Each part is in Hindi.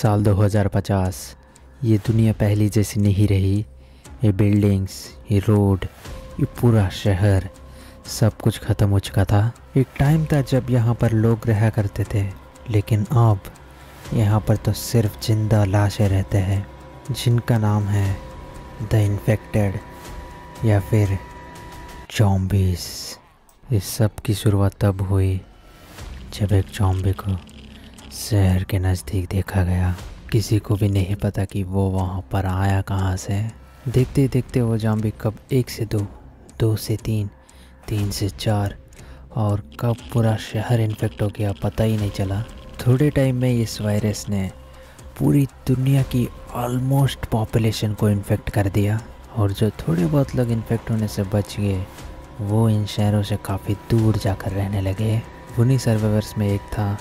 साल 2050 ये दुनिया पहली जैसी नहीं रही। ये बिल्डिंग्स, ये रोड, ये पूरा शहर, सब कुछ ख़त्म हो चुका था। एक टाइम था जब यहाँ पर लोग रहा करते थे, लेकिन अब यहाँ पर तो सिर्फ़ ज़िंदा लाशें रहते हैं, जिनका नाम है द इन्फेक्टेड या फिर जॉम्बीज इस सब की शुरुआत तब हुई जब एक जॉम्बी को शहर के नज़दीक देखा गया। किसी को भी नहीं पता कि वो वहाँ पर आया कहाँ से। देखते देखते वो जॉम्बी कब एक से दो दो से तीन तीन से चार, और कब पूरा शहर इन्फेक्ट हो गया पता ही नहीं चला। थोड़े टाइम में इस वायरस ने पूरी दुनिया की ऑलमोस्ट पॉपुलेशन को इन्फेक्ट कर दिया, और जो थोड़े बहुत लोग इन्फेक्ट होने से बच गए, वो इन शहरों से काफ़ी दूर जाकर रहने लगे। उन्हीं सर्वाइवर्स में एक था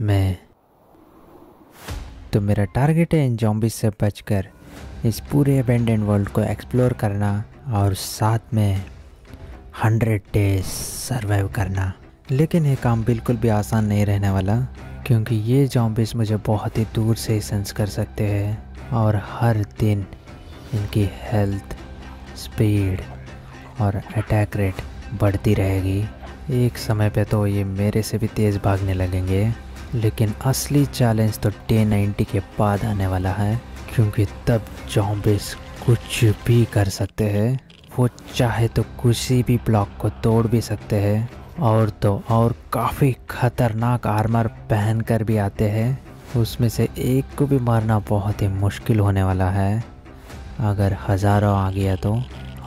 मैं। तो मेरा टारगेट है इन जॉम्बिस से बचकर इस पूरे अबेंडेंट वर्ल्ड को एक्सप्लोर करना और साथ में हंड्रेड डेज़ सर्वाइव करना। लेकिन ये काम बिल्कुल भी आसान नहीं रहने वाला, क्योंकि ये जॉम्बिस मुझे बहुत ही दूर से ही सेंस कर सकते हैं और हर दिन इनकी हेल्थ स्पीड और अटैक रेट बढ़ती रहेगी। एक समय पे तो ये मेरे से भी तेज़ भागने लगेंगे। लेकिन असली चैलेंज तो डे नाइन्टी के बाद आने वाला है, क्योंकि तब जॉम्बिस कुछ भी कर सकते हैं। वो चाहे तो किसी भी ब्लॉक को तोड़ भी सकते हैं, और तो और काफ़ी खतरनाक आर्मर पहन कर भी आते हैं। उसमें से एक को भी मारना बहुत ही मुश्किल होने वाला है। अगर हज़ारों आ गया तो।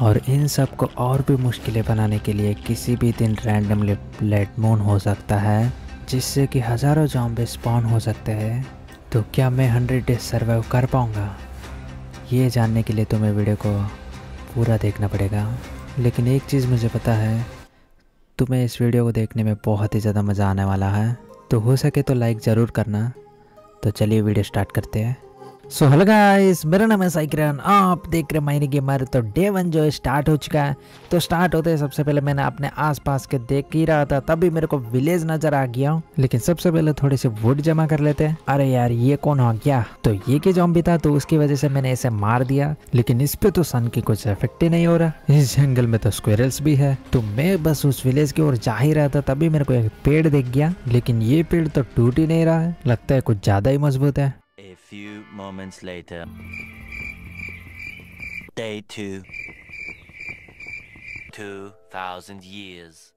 और इन सबको और भी मुश्किलें बनाने के लिए किसी भी दिन रैंडमली ब्लड मून हो सकता है। जिससे कि हज़ारों जॉम्बे स्पॉन हो सकते हैं तो क्या मैं हंड्रेड डेज़ सर्वाइव कर पाऊँगा? ये जानने के लिए तुम्हें वीडियो को पूरा देखना पड़ेगा। लेकिन एक चीज़ मुझे पता है, तुम्हें इस वीडियो को देखने में बहुत ही ज़्यादा मज़ा आने वाला है। तो हो सके तो लाइक ज़रूर करना। तो चलिए वीडियो स्टार्ट करते हैं। सो हेलो गाइस मेरा नाम है साइकिरन। आप देख रहे माइनी गेमर तो डे वन जो स्टार्ट हो चुका है। तो स्टार्ट होते सबसे पहले मैंने अपने आसपास के देख ही रहा था, तभी मेरे को विलेज नज़र आ गया। लेकिन सबसे पहले थोड़े से वुड जमा कर लेते हैं। अरे यार, ये कौन हो गया? तो ये के जॉम्बी था? तो उसकी वजह से मैंने इसे मार दिया। लेकिन इस पे तो सन की कुछ इफ़ेक्ट ही नहीं हो रहा। इस जंगल में तो स्क्वेरल्स भी है। तो मैं बस उस विलेज की ओर जा ही रहा था, तभी मेरे को एक पेड़ देख गया। लेकिन ये पेड़ तो टूट ही नहीं रहा है। लगता है कुछ ज़्यादा ही मज़बूत है। Few moments later. Day 2. 2000 years.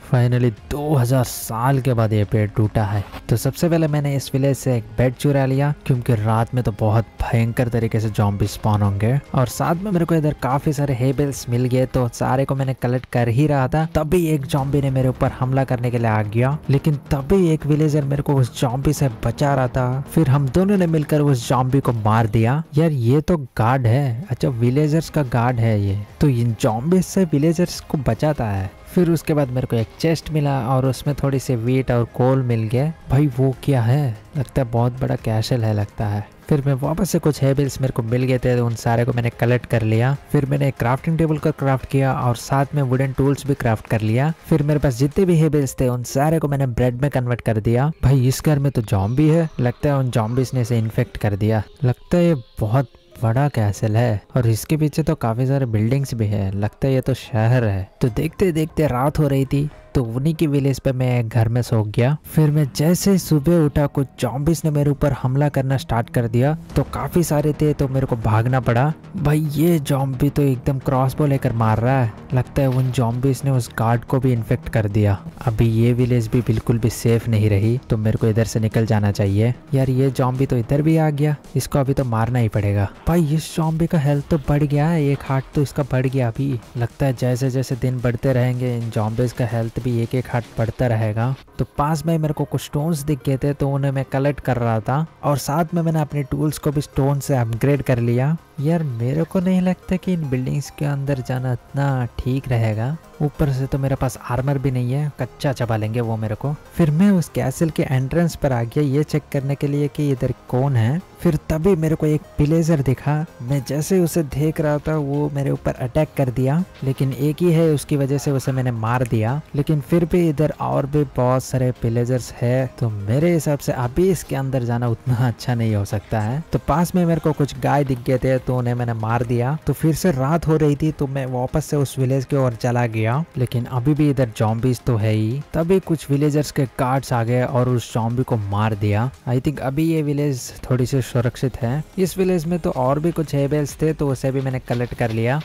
Finally 2000 साल के बाद ये पेड़ टूटा है। तो सबसे पहले मैंने इस विलेज से एक बेड चुरा लिया, क्योंकि रात में तो बहुत भयंकर तरीके से जॉम्बी स्पॉन होंगे। और साथ में मेरे को इधर काफ़ी सारे हेबल्स मिल गए तो सारे को मैंने कलेक्ट कर ही रहा था। तभी एक जॉम्बी ने मेरे ऊपर हमला करने के लिए आ गया लेकिन तभी एक विलेजर मेरे को उस जॉम्बी से बचा रहा था। फिर हम दोनों ने मिलकर उस जॉम्बी को मार दिया। यार, ये तो गार्ड है। अच्छा विलेजर्स का गार्ड है ये। तो इन जॉम्बी से विलेजर्स को बचाता है। फिर उसके बाद मेरे को एक चेस्ट मिला और उसमें थोड़ी सी वीट और कोल मिल गया। भाई, वो क्या है? लगता है बहुत बड़ा कैशल है, लगता है। फिर मैं वापस से कुछ हेबिल्स मेरे को मिल गए थे तो उन सारे को मैंने कलेक्ट कर लिया। फिर मैंने क्राफ्टिंग टेबल का क्राफ्ट किया और साथ में वुडन टूल्स भी क्राफ्ट कर लिया। फिर मेरे पास जितने भी हेबिल्स थे, उन सारे को मैंने ब्रेड में कन्वर्ट कर दिया। भाई, इस घर में तो जॉम्बी है, लगता है उन जॉम्बिस ने इसे इन्फेक्ट कर दिया। लगता है ये बहुत बड़ा कैसल है और इसके पीछे तो काफ़ी सारे बिल्डिंग्स भी है। लगता है ये तो शहर है। तो देखते देखते रात हो रही थी। तो उन्हीं की विलेज पे मैं घर में सो गया। फिर मैं जैसे सुबह उठा, कुछ जॉम्बिस ने मेरे ऊपर हमला करना स्टार्ट कर दिया तो काफ़ी सारे थे तो मेरे को भागना पड़ा। भाई, ये जॉम्बी तो एकदम क्रॉस बो लेकर मार रहा है। लगता है उन जॉम्बिस ने उस गार्ड को भी इन्फेक्ट कर दिया। अभी ये विलेज भी बिल्कुल भी सेफ़ नहीं रही तो मेरे को इधर से निकल जाना चाहिए। यार, ये जॉम्बी तो इधर भी आ गया, इसको अभी तो मारना ही पड़ेगा। भाई, इस जॉम्बी का हेल्थ तो बढ़ गया है, एक हार्ट तो इसका बढ़ गया अभी। लगता है जैसे जैसे दिन बढ़ते रहेंगे, इन जॉम्बिस का हेल्थ भी एक एक हार्ट बढ़ता रहेगा। तो पास में मेरे को कुछ स्टोन्स दिख गए थे तो उन्हें मैं कलेक्ट कर रहा था। और साथ में मैंने अपने टूल्स को भी स्टोन से अपग्रेड कर लिया। यार, मेरे को नहीं लगता कि इन बिल्डिंग्स के अंदर जाना इतना ठीक रहेगा। ऊपर से तो मेरे पास आर्मर भी नहीं है, कच्चा चबा लेंगे वो मेरे को। फिर मैं उस कैसल के एंट्रेंस पर आ गया, ये चेक करने के लिए कि इधर कौन है। फिर तभी मेरे को एक विलेजर दिखा। मैं जैसे उसे देख रहा था, वो मेरे ऊपर अटैक कर दिया। लेकिन एक ही है, उसकी वजह से उसे मैंने मार दिया। लेकिन फिर भी इधर और भी बहुत सारे विलेजर्स है। तो मेरे हिसाब से अभी इसके अंदर जाना उतना अच्छा नहीं हो सकता है। तो पास में मेरे को कुछ गाय दिख गए थे तो उन्हें मैंने मार दिया। तो फिर से रात हो रही थी तो मैं वापस से उस विलेज की ओर चला गया। लेकिन अभी भी इधर जॉम्बीज तो है ही। तभी कुछ विलेजर्स के कार्ड्स आ गए और उस जॉम्बी को मार दिया। आई थिंक अभी ये विलेज थोड़ी सी सुरक्षित है। इस विलेज में तो और भी कुछ हेबेल्स थे तो उसे भी मैंने कलेक्ट कर लिया।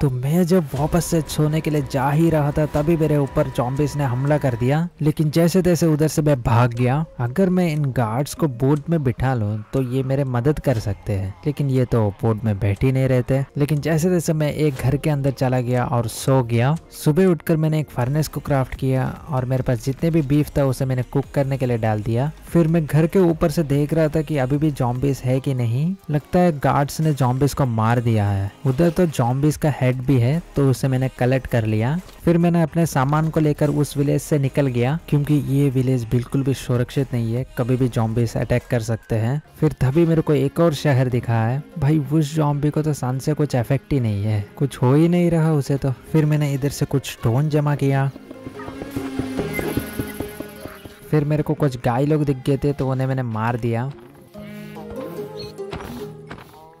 तो मैं जब वापस से सोने के लिए जा ही रहा था, तभी मेरे ऊपर जॉम्बिस ने हमला कर दिया। लेकिन जैसे तैसे उधर से मैं भाग गया, अगर मैं इन गार्ड्स को बोट में बिठा लूँ तो ये मेरे मदद कर सकते हैं। लेकिन ये तो बोट में बैठ ही नहीं रहते। लेकिन जैसे तैसे मैं एक घर के अंदर चला गया और सो गया, सुबह उठकर मैंने एक फर्नेस को क्राफ्ट किया और मेरे पास जितने भी बीफ था, उसे मैंने कुक करने के लिए डाल दिया। फिर मैं घर के ऊपर से देख रहा था कि अभी भी जॉम्बिस है कि नहीं। लगता है गार्ड्स ने जॉम्बिस को मार दिया है। उधर तो जॉम्बिस का हेड भी है तो उसे मैंने कलेक्ट कर लिया। फिर मैंने अपने सामान को लेकर उस विलेज से निकल गया, क्योंकि ये विलेज बिल्कुल भी सुरक्षित नहीं है, कभी भी जॉम्बिस अटैक कर सकते हैं। फिर तभी मेरे को एक और शहर दिखा है। भाई, उस जॉम्बी को तो सन से कुछ इफ़ेक्ट ही नहीं है। कुछ हो ही नहीं रहा उसे तो। फिर मैंने इधर से कुछ स्टोन जमा किया। फिर मेरे को कुछ गाय लोग दिख गए थे तो उन्हें मैंने मार दिया।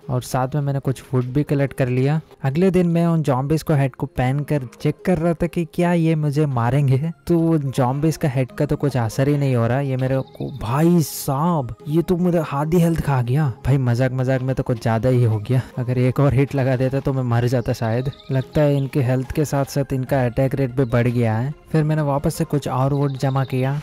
और साथ में मैंने कुछ फ़ूड भी कलेक्ट कर लिया। अगले दिन मैं उन जॉम्बिस को हेड को पहन कर चेक कर रहा था कि क्या ये मुझे मारेंगे। तो जॉम्बिस का हेड का तो कुछ असर ही नहीं हो रहा। ये मेरे को भाई साहब, ये तो मुझे हादी हेल्थ खा गया। भाई मज़ाक मज़ाक में तो कुछ ज़्यादा ही हो गया। अगर एक और हिट लगा देता तो मैं मर जाता शायद। लगता है इनके हेल्थ के साथ साथ इनका अटैक रेट भी बढ़ गया है। फिर मैंने वापस से कुछ और वोट जमा किया।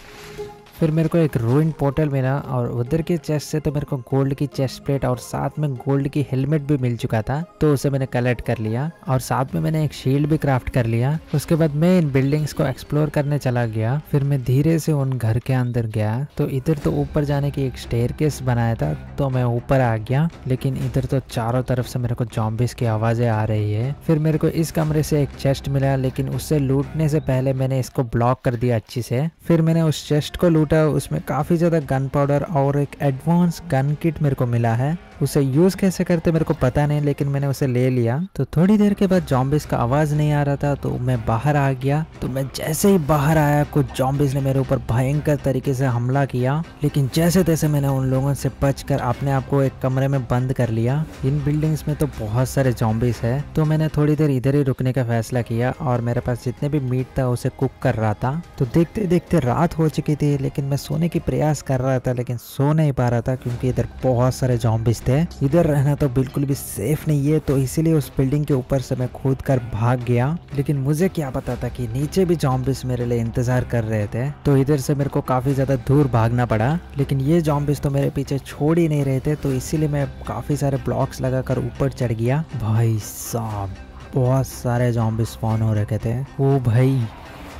फिर मेरे को एक रोइन पोर्टल मिला और उधर के चेस्ट से तो मेरे को गोल्ड की चेस्ट प्लेट और साथ में गोल्ड की हेलमेट भी मिल चुका था तो उसे मैंने कलेक्ट कर लिया और साथ में मैंने एक शील्ड भी क्राफ्ट कर लिया। उसके बाद मैं इन बिल्डिंग्स को एक्सप्लोर करने चला गया। फिर मैं धीरे से उन घर के अंदर गया तो इधर तो ऊपर जाने की एक स्टेयर बनाया था तो मैं ऊपर आ गया, लेकिन इधर तो चारों तरफ़ से मेरे को जॉम्बिस की आवाज़ें आ रही है। फिर मेरे को इस कमरे से एक चेस्ट मिला, लेकिन उससे लूटने से पहले मैंने इसको ब्लॉक कर दिया अच्छी से। फिर मैंने उस चेस्ट को लूटा उसमें काफ़ी ज़्यादा गन पाउडर और एक एडवांस गन किट मेरे को मिला है। उसे यूज़ कैसे करते मेरे को पता नहीं, लेकिन मैंने उसे ले लिया। तो थोड़ी देर के बाद जॉम्बिस का आवाज़ नहीं आ रहा था तो मैं बाहर आ गया। तो मैं जैसे ही बाहर आया, कुछ जॉम्बिस ने मेरे ऊपर भयंकर तरीके से हमला किया। लेकिन जैसे तैसे मैंने उन लोगों से बच कर अपने आप को एक कमरे में बंद कर लिया। इन बिल्डिंग्स में तो बहुत सारे जॉम्बिस है। तो मैंने थोड़ी देर इधर ही रुकने का फैसला किया और मेरे पास जितने भी मीट था, उसे कुक कर रहा था। तो देखते देखते रात हो चुकी थी, लेकिन मैं सोने की प्रयास कर रहा था, लेकिन सो नहीं पा रहा था, क्योंकि इधर बहुत सारे जॉम्बिस थे इधर रहना तो बिल्कुल भी सेफ़ नहीं है तो इसीलिए उस बिल्डिंग के ऊपर से मैं कूद कर भाग गया। लेकिन मुझे क्या पता था कि नीचे भी जॉम्बिस मेरे लिए इंतज़ार कर रहे थे तो इधर से मेरे को काफ़ी ज़्यादा दूर भागना पड़ा। लेकिन ये जॉम्बिस तो मेरे पीछे छोड़ ही नहीं रहे थे तो इसीलिए मैं काफ़ी सारे ब्लॉक्स लगाकर ऊपर चढ़ गया। भाई साहब, बहुत सारे जॉम्बिस स्पॉन हो रखे थे। ओ भाई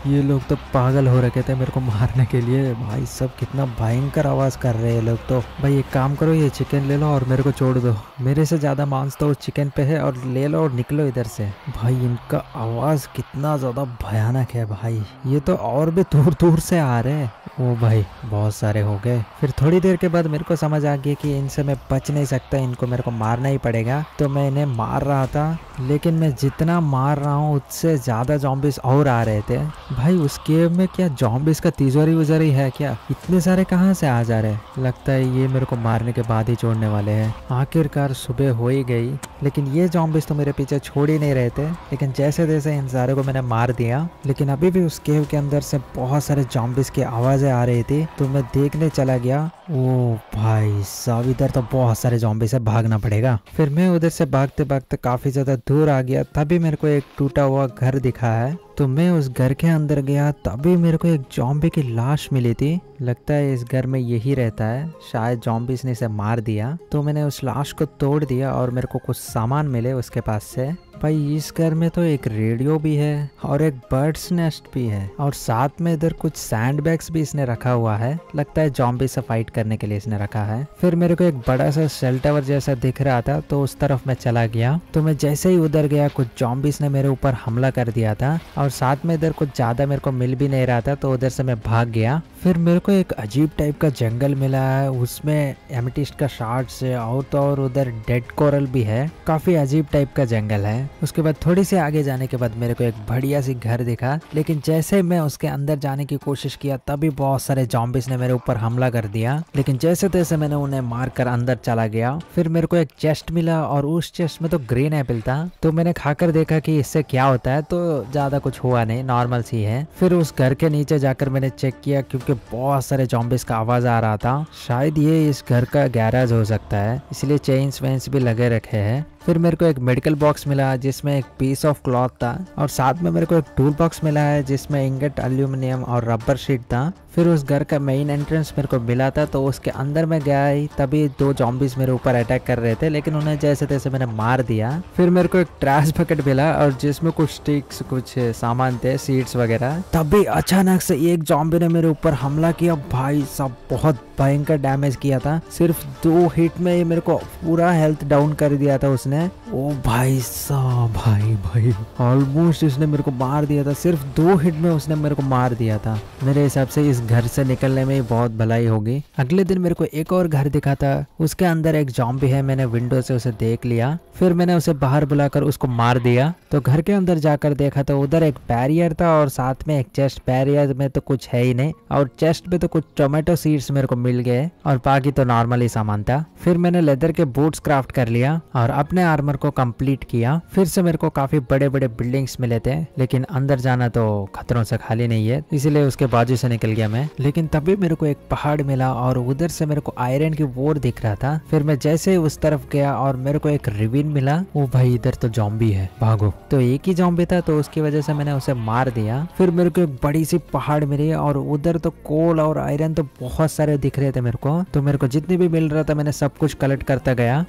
ये लोग तो पागल हो रखे थे मेरे को मारने के लिए। भाई सब कितना भयंकर आवाज़ कर रहे हैं लोग तो। भाई एक काम करो, ये चिकन ले लो और मेरे को छोड़ दो। मेरे से ज़्यादा मांस तो उस चिकन पे है और ले लो और निकलो इधर से। भाई इनका आवाज़ कितना ज़्यादा भयानक है भाई। ये तो और भी दूर दूर से आ रहे हैं। ओ भाई, बहुत सारे हो गए। फिर थोड़ी देर के बाद मेरे को समझ आ गया कि इनसे मैं बच नहीं सकता, इनको मेरे को मारना ही पड़ेगा। तो मैं इन्हें मार रहा था, लेकिन मैं जितना मार रहा हूँ, उससे ज़्यादा जॉम्बिस और आ रहे थे। भाई, उस केव में क्या जॉम्बिस का तिजोरी उजोरी है क्या? इतने सारे कहाँ से आ जा रहे लगता है ये मेरे को मारने के बाद ही छोड़ने वाले हैं। आखिरकार सुबह हो ही गई, लेकिन ये जॉम्बिस तो मेरे पीछे छोड़ ही नहीं रहे थे। लेकिन जैसे जैसे इन सारे को मैंने मार दिया, लेकिन अभी भी उस केव के अंदर से बहुत सारे जॉम्बिस की आवाज़ें आ रही थी तो मैं देखने चला गया। ओ भाई साहब, इधर तो बहुत सारे जॉम्बिस है, भागना पड़ेगा। फिर मैं उधर से भागते भागते काफ़ी ज़्यादा दूर आ गया, तभी मेरे को एक टूटा हुआ घर दिखा है। तो मैं उस घर के अंदर गया, तभी मेरे को एक जॉम्बी की लाश मिली थी। लगता है इस घर में यही रहता है। शायद जॉम्बिस ने इसे मार दिया। तो मैंने उस लाश को तोड़ दिया और मेरे को कुछ सामान मिले उसके पास से। भाई, इस घर में तो एक रेडियो भी है और एक बर्ड्स नेस्ट भी है और साथ में इधर कुछ सैंड बैग्स भी इसने रखा हुआ है। लगता है जॉम्बी से फाइट करने के लिए इसने रखा है। फिर मेरे को एक बड़ा सा सेल टावर जैसा दिख रहा था तो उस तरफ़ मैं चला गया। तो मैं जैसे ही उधर गया, कुछ जॉम्बिस ने मेरे ऊपर हमला कर दिया था और साथ में इधर कुछ ज़्यादा मेरे को मिल भी नहीं रहा था तो उधर से मैं भाग गया। फिर मेरे को एक अजीब टाइप का जंगल मिला है, उसमें एमिटिस्ट का शार्ट से और तो और उधर डेड कोरल भी है। काफ़ी अजीब टाइप का जंगल है। उसके बाद थोड़ी सी आगे जाने के बाद मेरे को एक बढ़िया सी घर दिखा। लेकिन जैसे मैं उसके अंदर जाने की कोशिश किया, तभी बहुत सारे जॉम्बिस ने मेरे ऊपर हमला कर दिया। लेकिन जैसे तैसे मैंने उन्हें मार कर अंदर चला गया। फिर मेरे को एक चेस्ट मिला और उस चेस्ट में तो ग्रीन एपिल था। तो मैंने खाकर देखा कि इससे क्या होता है तो ज़्यादा कुछ हुआ नहीं नॉर्मल सी है। फिर उस घर के नीचे जाकर मैंने चेक किया क्योंकि बहुत सारे जॉम्बिस का आवाज़ आ रहा था। शायद ये इस घर का गैराज हो सकता है। इसलिए चेन्स वेन्स भी लगे रखे हैं। फिर मेरे को एक मेडिकल बॉक्स मिला जिसमें एक पीस ऑफ़ क्लॉथ था और साथ में मेरे को एक टूल बॉक्स मिला है जिसमें इंगट अल्यूमिनियम और रबर शीट था। फिर उस घर का मेन एंट्रेंस मेरे को मिला था तो उसके अंदर में गया ही, तभी दो जॉम्बिस मेरे ऊपर अटैक कर रहे थे, लेकिन उन्हें जैसे तैसे मैंने मार दिया। फिर मेरे को एक ट्रैश बकेट मिला और जिसमें कुछ स्टिक्स कुछ सामान थे सीड्स वगैरह। तभी अचानक से एक जॉम्बी ने मेरे ऊपर हमला किया। भाई सब बहुत भयंकर डैमेज किया था। सिर्फ़ दो हिट में ही मेरे को पूरा हेल्थ डाउन कर दिया था उसने। ओ भाई साहब, भाई भाई। ऑलमोस्ट इसने मेरे को मार दिया था। सिर्फ़ दो हिट में उसने मेरे को मार दिया था। मेरे हिसाब से इस घर से निकलने में ही बहुत भलाई होगी। अगले दिन मेरे को एक और घर दिखा था उसके अंदर एक जॉम्बी है। मैंने विंडो से उसे देख लिया। फिर मैंने उसे बाहर बुलाकर उसको मार दिया। तो घर के अंदर जाकर देखा तो उधर एक बैरियर था और साथ में एक चेस्ट बैरियर में तो कुछ है ही नहीं। और चेस्ट में तो कुछ टोमेटो सीड्स मेरे को मिल गए। और बाकी तो नॉर्मल ही सामान था। फिर मैंने लेदर के बूट्स क्राफ्ट कर लिया। और अपने आर्मर को कंप्लीट किया। फिर से मेरे को काफ़ी बड़े बड़े बिल्डिंग्स मिले थे, लेकिन अंदर जाना तो खतरों से खाली नहीं है, इसीलिए उसके बाजू से निकल गया मैं। लेकिन तभी मेरे को एक पहाड़ मिला और उधर से मेरे को आयरन की वोर दिख रहा था। फिर मैं जैसे ही उस तरफ़ गया और मेरे को एक रिविन मिला वो भाई, इधर तो जॉम्बी है, भागो। तो एक ही जॉम्बी था तो उसकी वजह से मैंने उसे मार दिया। फिर मेरे को एक बड़ी सी पहाड़ मिली और उधर तो कोल और आयरन तो बहुत सारे दिख रहे थे मेरे को। तो मेरे को जितने भी मिल रहा था, मैंने सब कुछ कलेक्ट करता गया।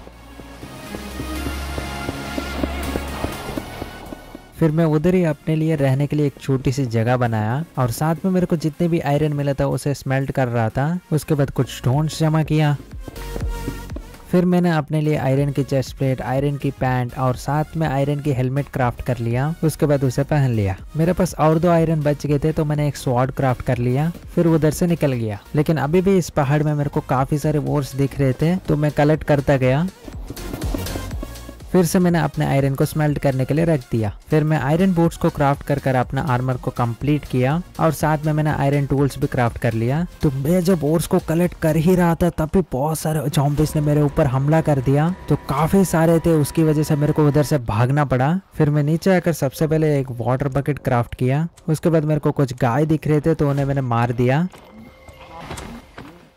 फिर मैं उधर ही अपने लिए रहने के लिए एक छोटी सी जगह बनाया और साथ में मेरे को जितने भी आयरन मिला था उसे स्मेल्ट कर रहा था। उसके बाद कुछ स्टोन्स जमा किया। फिर मैंने अपने लिए आयरन की चेस्ट प्लेट आयरन की पैंट और साथ में आयरन की हेलमेट क्राफ्ट कर लिया। उसके बाद उसे पहन लिया। मेरे पास और दो आयरन बच गए थे तो मैंने एक स्वॉर्ड क्राफ्ट कर लिया। फिर उधर से निकल गया। लेकिन अभी भी इस पहाड़ में मेरे को काफ़ी सारे वोर्स दिख रहे थे तो मैं कलेक्ट करता गया। फिर से मैंने अपने आयरन को स्मेल्ट करने के लिए रख दिया। फिर मैं आयरन बोट्स को क्राफ्ट कर कर अपना आर्मर को कंप्लीट किया और साथ में मैंने आयरन टूल्स भी क्राफ्ट कर लिया। तो मैं जब ओर्स को कलेक्ट कर ही रहा था, तब भी बहुत सारे जॉम्बिस ने मेरे ऊपर हमला कर दिया। तो काफ़ी सारे थे, उसकी वजह से मेरे को उधर से भागना पड़ा। फिर मैं नीचे आकर सबसे पहले एक वाटर बकेट क्राफ्ट किया। उसके बाद मेरे को कुछ गाय दिख रहे थे तो उन्हें मैंने मार दिया।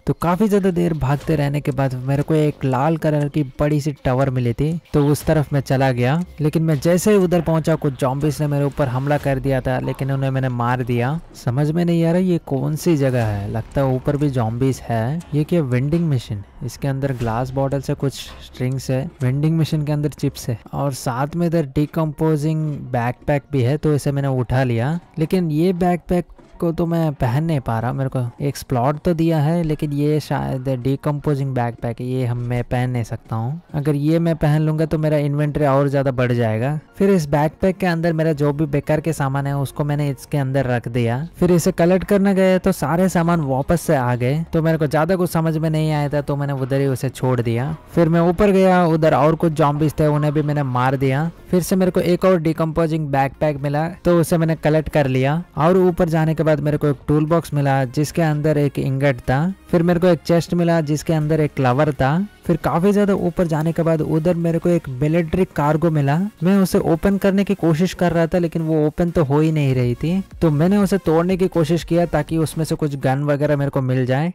तो काफ़ी ज़्यादा देर भागते रहने के बाद मेरे को एक लाल कलर की बड़ी सी टावर मिली थी तो उस तरफ़ मैं चला गया। लेकिन मैं जैसे ही उधर पहुँचा, कुछ जॉम्बिस ने मेरे ऊपर हमला कर दिया था, लेकिन उन्हें मैंने मार दिया। समझ में नहीं आ रहा ये कौन सी जगह है। लगता है ऊपर भी जॉम्बिस है। ये क्या वेंडिंग मशीन इसके अंदर ग्लास बॉटल से कुछ स्ट्रिंग्स है। वेंडिंग मशीन के अंदर चिप्स है। और साथ में इधर डिकम्पोजिंग बैकपैक भी है तो इसे मैंने उठा लिया। लेकिन ये बैकपैक को तो मैं पहन नहीं पा रहा, मेरे को एक स्प्लॉट तो दिया है, लेकिन ये शायद डिकम्पोजिंग बैग पैक ये हम, मैं पहन नहीं सकता हूँ। अगर ये मैं पहन लूँगा तो मेरा इन्वेंट्री और ज़्यादा बढ़ जाएगा। फिर इस बैग पैक के अंदर मेरा जो भी बेकार के सामान है, उसको मैंने इसके अंदर रख दिया। फिर इसे कलेक्ट करने गए तो सारे सामान वापस से आ गए। तो मेरे को ज़्यादा कुछ समझ में नहीं आया था तो मैंने उधर ही उसे छोड़ दिया। फिर मैं ऊपर गया, उधर और कुछ जॉम्बिस थे, उन्हें भी मैंने मार दिया। फिर से मेरे को एक और डिकम्पोजिंग बैकपैक मिला तो उसे मैंने कलेक्ट कर लिया। और ऊपर जाने के बाद मेरे को एक टूल बॉक्स मिला जिसके अंदर एक इंगट था फिर मेरे को एक चेस्ट मिला जिसके अंदर एक क्लवर था फिर काफ़ी ज़्यादा ऊपर जाने के बाद उधर मेरे को एक मिलिट्री कार्गो मिला मैं उसे ओपन करने की कोशिश कर रहा था, लेकिन वो ओपन तो हो ही नहीं रही थी तो मैंने उसे तोड़ने की कोशिश किया ताकि उसमें से कुछ गन वगैरह मेरे को मिल जाए.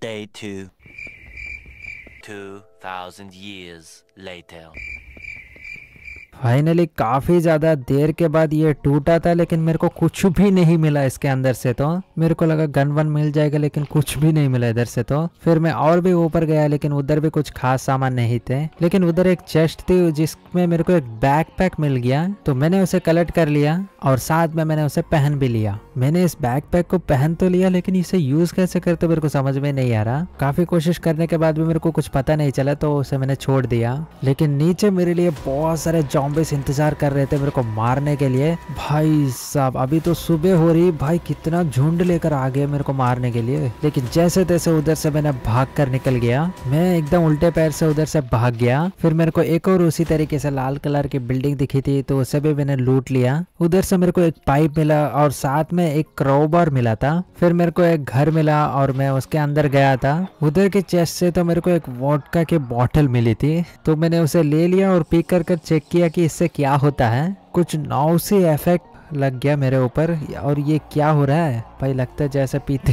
Day 2. 2000 years later. फाइनली काफ़ी ज़्यादा देर के बाद ये टूटा था, लेकिन मेरे को कुछ भी नहीं मिला इसके अंदर से तो। मेरे को लगा गन वन मिल जाएगा, लेकिन कुछ भी नहीं मिला इधर से तो। फिर मैं और भी ऊपर गया, लेकिन उधर भी कुछ खास सामान नहीं थे। लेकिन उधर एक चेस्ट थी, जिसमें मेरे को एक बैकपैक मिल गया तो मैंने उसे कलेक्ट कर लिया, और साथ में मैंने उसे पहन भी लिया। मैंने इस बैकपैक को पहन तो लिया, लेकिन इसे यूज़ कैसे करते मेरे को समझ में नहीं आ रहा। काफ़ी कोशिश करने के बाद भी मेरे को कुछ पता नहीं चला तो उसे मैंने छोड़ दिया। लेकिन नीचे मेरे लिए बहुत सारे जॉम्बिस इंतज़ार कर रहे थे मेरे को मारने के लिए। भाई साहब, अभी तो सुबह हो रही, भाई कितना झुंड लेकर आ गए मेरे को मारने के लिए। लेकिन जैसे तैसे उधर से मैंने भाग कर निकल गया, मैं एकदम उल्टे पैर से उधर से भाग गया। फिर मेरे को एक और उसी तरीके से लाल कलर की बिल्डिंग दिखी थी तो उसे भी मैंने लूट लिया। उधर से मेरे को एक पाइप मिला और साथ में एक क्रोबार मिला था। फिर मेरे को एक घर मिला और मैं उसके अंदर गया था। उधर के चेस्ट से तो मेरे को एक वोटका की बॉटल मिली थी तो मैंने उसे ले लिया और पी कर कर चेक किया कि इससे क्या होता है? कुछ नाव से इफ़ेक्ट लग गया मेरे ऊपर, और ये क्या हो रहा है? भाई लगता है जैसे पीते